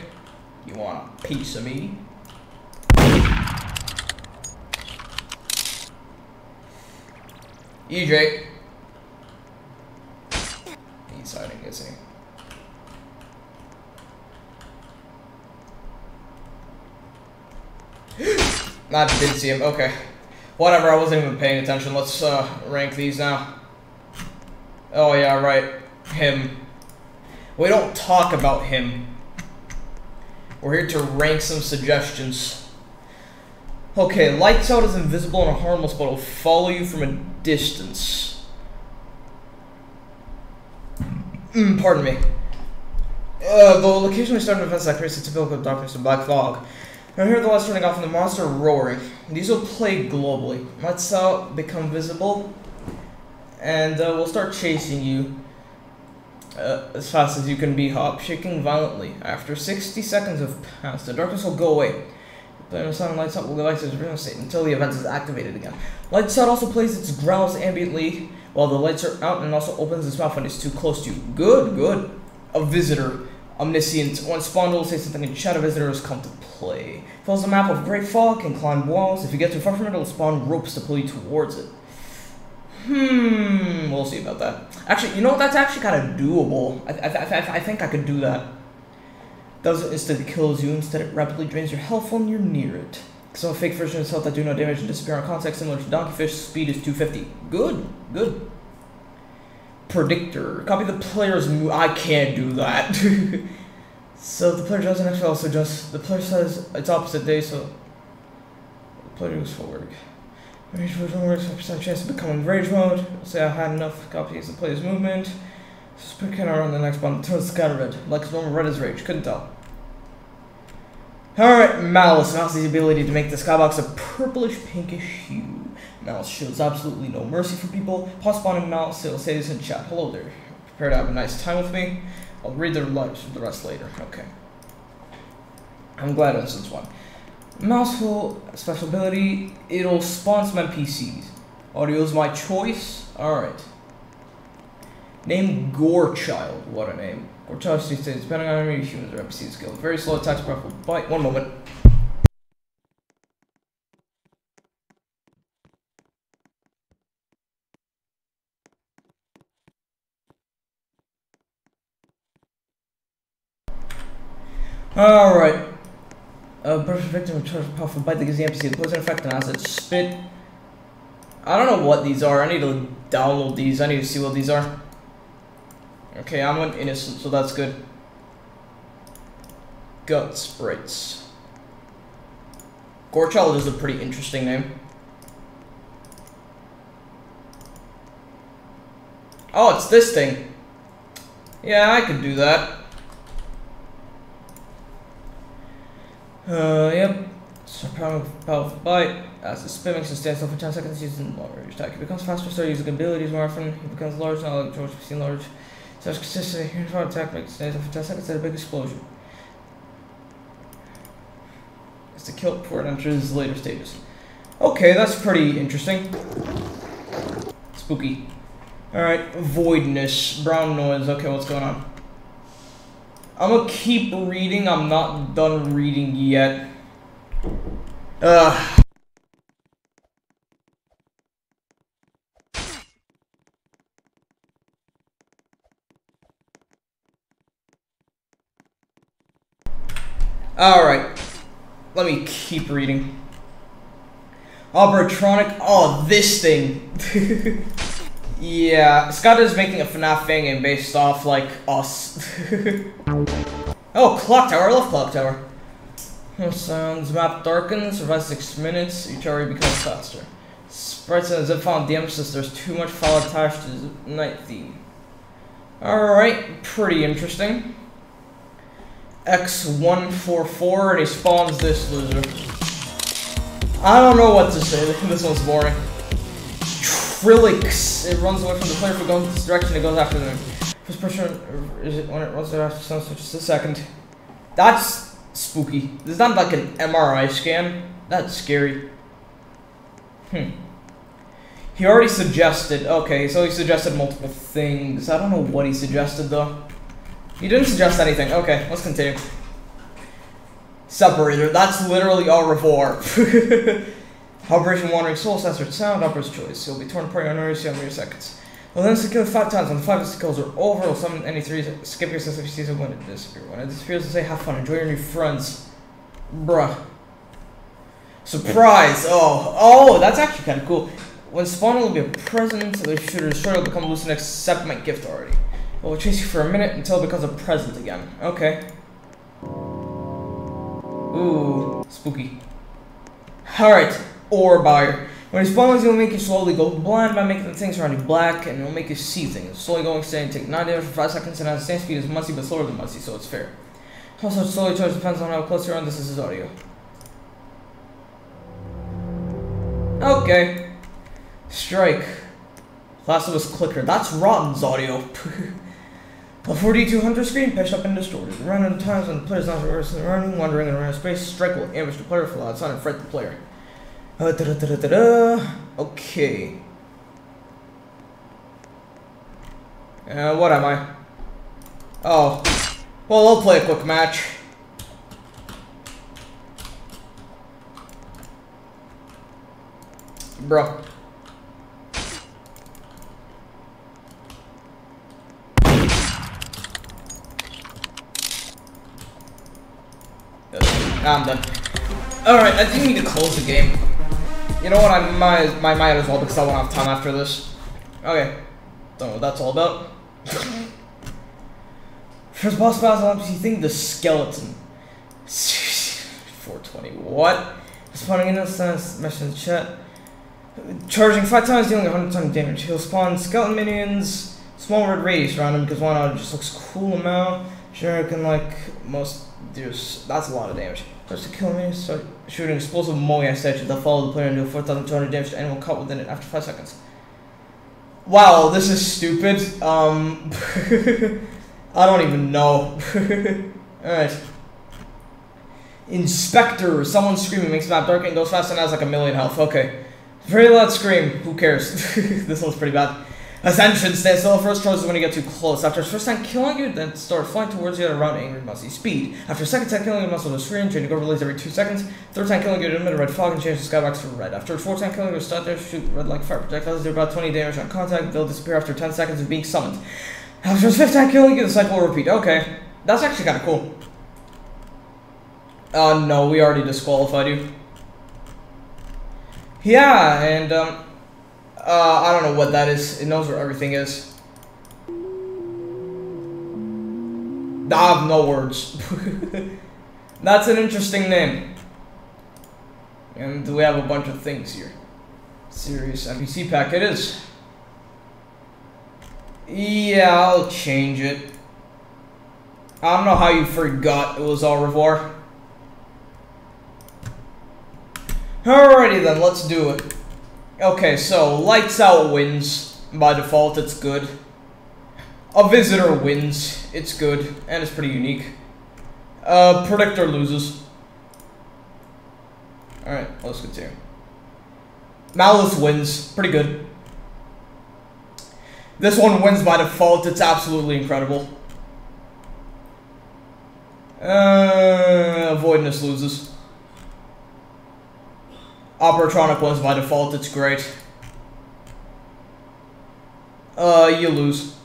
You want a piece of me? EJ. He's hiding, isn't he? Not didn't see him. Okay. Whatever, I wasn't even paying attention. Let's uh, rank these now. Oh yeah, right. Him. We don't talk about him. We're here to rank some suggestions. Okay, lights out is invisible and harmless, but it'll follow you from a distance. Mm, pardon me. Uh, though occasionally starting events that creates a typical darkness and black fog. I hear the lights turning off and the monster roaring. These will play globally. Lights out, become visible, and uh, we'll start chasing you uh, as fast as you can be hop, shaking violently. After 60 seconds have passed, the darkness will go away. The sun lights up will go back to its until the event is activated again. Lights out also plays its growls ambiently while the lights are out and also opens its mouth when it's too close to you. Good, good. A visitor. Omniscient. When spawned will say something in chat, a visitor has come to play. Fills a map of great fog, can climb walls. If you get too far from it, it'll spawn ropes to pull you towards it. Hmm, we'll see about that. Actually, you know, that's actually kind of doable. I, I, I, I think I could do that. Doesn't instantly kills you, instead it rapidly drains your health when you're near it. So a fake version of health that do no damage and disappear on contact similar to Donkeyfish, speed is 250. Good, good. Predictor. Copy the player's move. I can't do that. so the player does an extra also just the player says it's opposite day, so the player goes forward. Rage mode for percent chance of becoming rage mode. Say I had enough copies of the player's movement. Spit can on the next button. Turn sky red. Like normal red is rage. Couldn't tell. Alright, Malice. Malice has the ability to make the skybox a purplish pinkish hue. Malice shows absolutely no mercy for people. Spawn and Malice will say this in chat. Hello there. Prepare to have a nice time with me. I'll read the, the rest later. Okay. I'm glad instance one. Mouse will special ability, it'll spawn some NPCs. Audio is my choice. Alright. Name Gorechild. What a name. Gorechild states depending on many humans or NPCs killed. Very slow attacks, powerful bite. One moment. Alright. A person victim of charge powerful bite that gives the NPC the poison effect and acid spit. I don't know what these are. I need to download these. I need to see what these are. Okay, I'm an innocent, so that's good. Gut sprites. Gorechild is a pretty interesting name. Oh, it's this thing. Yeah, I could do that. Uh, yep. So power powerful bite. As the spinning sustains for 10 seconds using longer attack. He becomes faster, so using abilities more often. He becomes large, now like George seen large. Such consistent uniform attack makes stays for 10 seconds at a big explosion. It's the kill port enters later stages. Okay, that's pretty interesting. Spooky. Alright, voidness, brown noise. Okay, what's going on? I'm gonna keep reading. I'm not done reading yet. Ugh. Alright. Let me keep reading. Operatronic. Oh, this thing. yeah, Scott is making a FNAF game based off, like, us. oh, Clock Tower. I love Clock Tower. Sounds map darkens, survives 6 minutes, each area becomes faster. Sprites and zip file the emphasis, there's too much file attached to night theme. Alright, pretty interesting. X144 and he spawns this loser. I don't know what to say, this one's boring. Trilix, it runs away from the player if it goes this direction, it goes after them. First person, is it when it runs after someone, so just a second. That's spooky. This is not like an MRI scan. That's scary. Hmm. He already suggested, okay, so he suggested multiple things. I don't know what he suggested though. He didn't suggest anything. Okay, let's continue. Separator, that's literally au revoir. Operation Wandering Soul, censored sound, opera's choice. You'll be torn apart in under mere seconds. Well, then kill five times. When the five kills are over, will summon any three. Skip your sense if you see someone disappear. When it disappears, say have fun, enjoy your new friends. Bruh. Surprise! Oh, oh, that's actually kind of cool. When spawning will be a present, the shooter shooter will become loose and accept my gift already. It will chase you for a minute until it becomes a present again. Okay. Ooh, spooky. Alright, ore buyer. When he spawns, he'll make you slowly go blind by making the things around you black, and it'll make you see things. Slowly going steady and take 9 damage for 5 seconds, and has the same speed as Muncie, but slower than Muncie, so it's fair. Also, slowly charge depends on how close you're on. This is his audio. Okay. Strike. Last of Us Clicker. That's Rotten's audio. A 4200 screen patched up and distorted. Random times when the player's not reversing running, wandering around space, strike will ambush the player for outside and fright the player. Uh, da -da -da okay. Uh, what am I? Oh. Well, I'll play a quick match. Bro. I'm done. Alright, I think we need to close the game. You know what, I might, I might as well because I won't have time after this. Okay. Don't know what that's all about. First boss battle you think the skeleton. 420, what? Spawning in in the chat. Charging 5 times, dealing 100 times damage. He'll spawn skeleton minions, small red radius around him because not? It just looks cool amount. Sure, I can like most there's that's a lot of damage. First to kill me, start shooting explosive moe statue that follow the player and do 4,200 damage to anyone caught within it after 5 seconds. Wow, this is stupid. Um, I don't even know. Alright. Inspector, someone screaming makes map dark and goes fast and has like a million health. Okay. Very loud scream. Who cares? this one's pretty bad. Ascension stands still. First choice is when you get too close. After first time killing you, then start flying towards you at around angry musty speed. After second time killing you, muscle to screen, change go release every two seconds. Third time killing you, emit a red fog and change the skybox to red. After fourth time killing you, start there, shoot red like fire projectiles, do about 20 damage on contact. They'll disappear after 10 seconds of being summoned. After fifth time killing you, the cycle will repeat. Okay, that's actually kind of cool. Uh, no, we already disqualified you. Yeah, and um, uh, I don't know what that is. It knows where everything is. I have no words. That's an interesting name. And we have a bunch of things here. Serious NPC pack it is. Yeah, I'll change it. I don't know how you forgot it was au revoir. Alrighty then, let's do it. Okay, so lights out wins. By default, it's good. A visitor wins. It's good, and it's pretty unique. Uh, predictor loses. Alright, let's continue. Malice wins. Pretty good. This one wins by default. It's absolutely incredible. Uh, Voidness loses. Operatronic wins by default. It's great. Uh, you lose.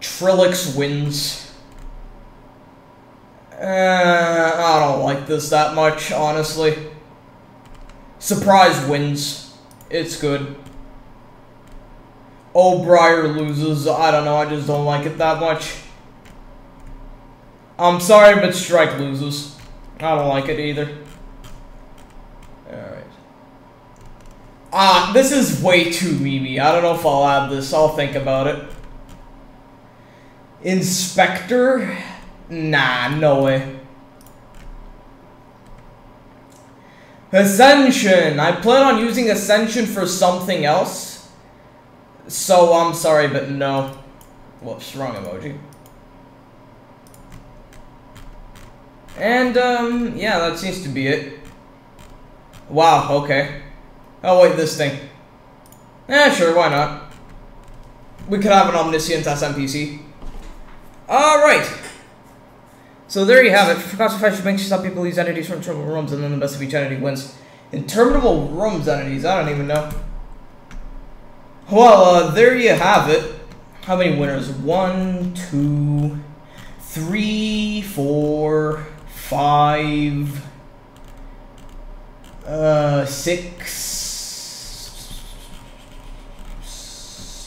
Trilix wins. Uh, I don't like this that much, honestly. Surprise wins. It's good. O'Brien loses. I don't know, I just don't like it that much. I'm sorry, but Strike loses. I don't like it either. Alright. Ah, this is way too memey. I don't know if I'll add this. I'll think about it. Inspector? Nah, no way. Ascension! I plan on using Ascension for something else. So, I'm sorry, but no. Whoops, wrong emoji. And, um, yeah, that seems to be it. Wow, okay. Oh, wait, this thing. Eh, sure, why not? We could have an Omniscient SNPC. Alright. So there you have it. Forgot to should make some people use entities from interminable rooms and then the best of each entity wins. Interminable rooms entities, I don't even know. Well, uh, there you have it. How many winners? One, two, three, four, five, uh, six.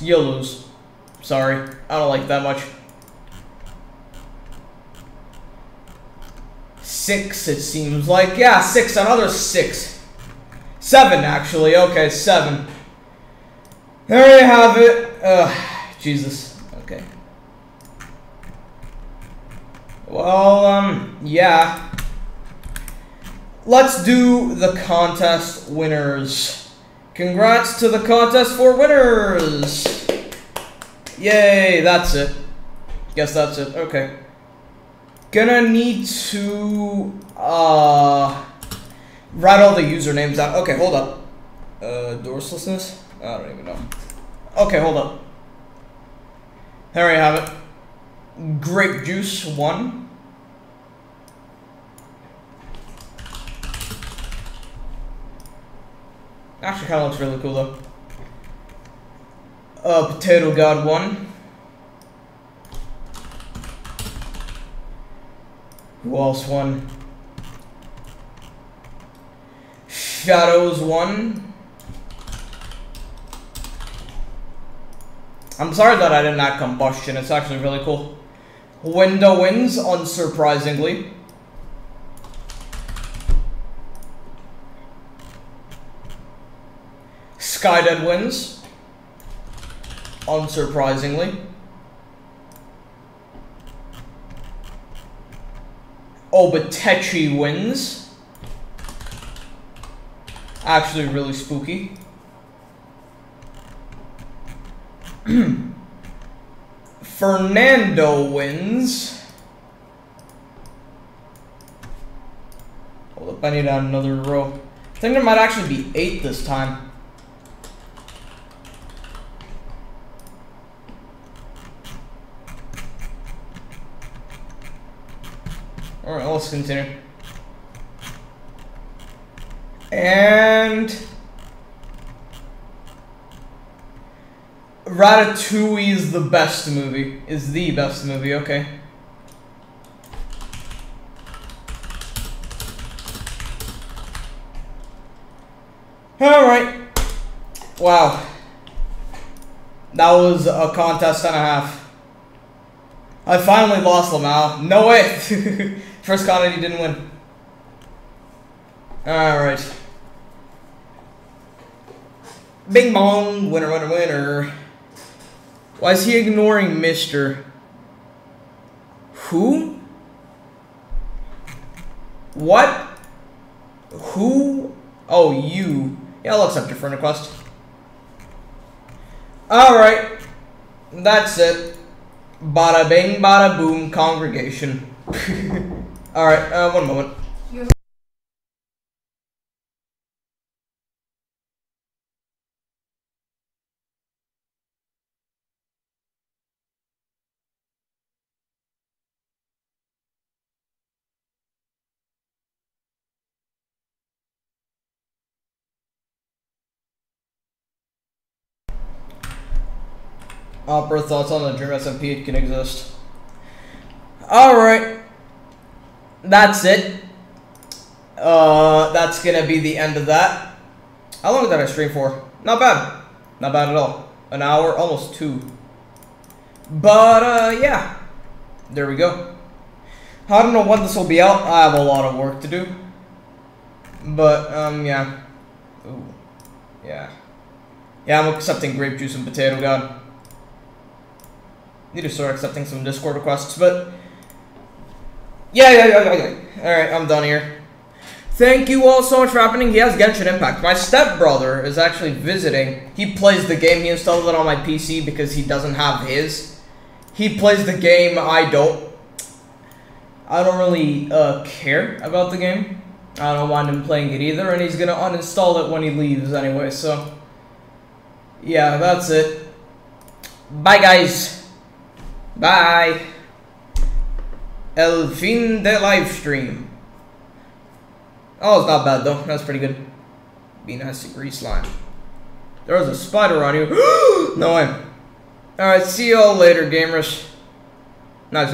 Lose. Sorry, I don't like that much. Six, it seems like. Yeah, six, another six. Seven, actually. Okay, seven. There you have it. Ugh, Jesus. Okay. Well, um, yeah. Let's do the contest winners. Congrats to the contest for winners! Yay, that's it. Guess that's it. Okay. Gonna need to, uh, write all the usernames out. Okay, hold up. Uh, dorsalessness? I don't even know. Okay, hold up. There you have it. Grape juice, one. Actually, kind of looks really cool though. Uh, Potato God one. Who else won? Shadows one. I'm sorry that I didn't add combustion. It's actually really cool. Window wins, unsurprisingly. Skydead wins. Unsurprisingly. Obatechi wins. Actually really spooky. Fernando wins. Hold up, I need to add another row. I think there might actually be eight this time. Let's continue. And Ratatouille is the best movie. Is the best movie, okay. Alright. Wow. That was a contest and a half. I finally lost Lamau. No way! First he didn't win. Alright. Bing bong, winner, winner, winner. Why is he ignoring Mr. Who? What? Who? Oh, you. Yeah, I'll accept your friend request. Alright. That's it. Bada bing, bada boom, congregation. Alright, uh, one moment. Opera thoughts on the Dream SMP it can exist. Alright. That's it. Uh, that's gonna be the end of that. How long did I stream for? Not bad. Not bad at all. An hour, almost two. But, uh, yeah. There we go. I don't know when this will be out. I have a lot of work to do. But, um, yeah. Ooh. Yeah. Yeah, I'm accepting grape juice and potato god. Need to start accepting some Discord requests, but yeah, yeah, yeah, yeah. yeah. All right, I'm done here. Thank you all so much for happening. He has Genshin Impact. My stepbrother is actually visiting. He plays the game. He installed it on my PC because he doesn't have his. He plays the game. I don't. I don't really uh, care about the game. I don't mind him playing it either, and he's gonna uninstall it when he leaves anyway. So, yeah, that's it. Bye, guys. Bye. El fin de live stream. Oh, it's not bad though. That's pretty good. Be nice to grease slime. There was a spider on you. no way. Alright, see you all later, gamers. Nice.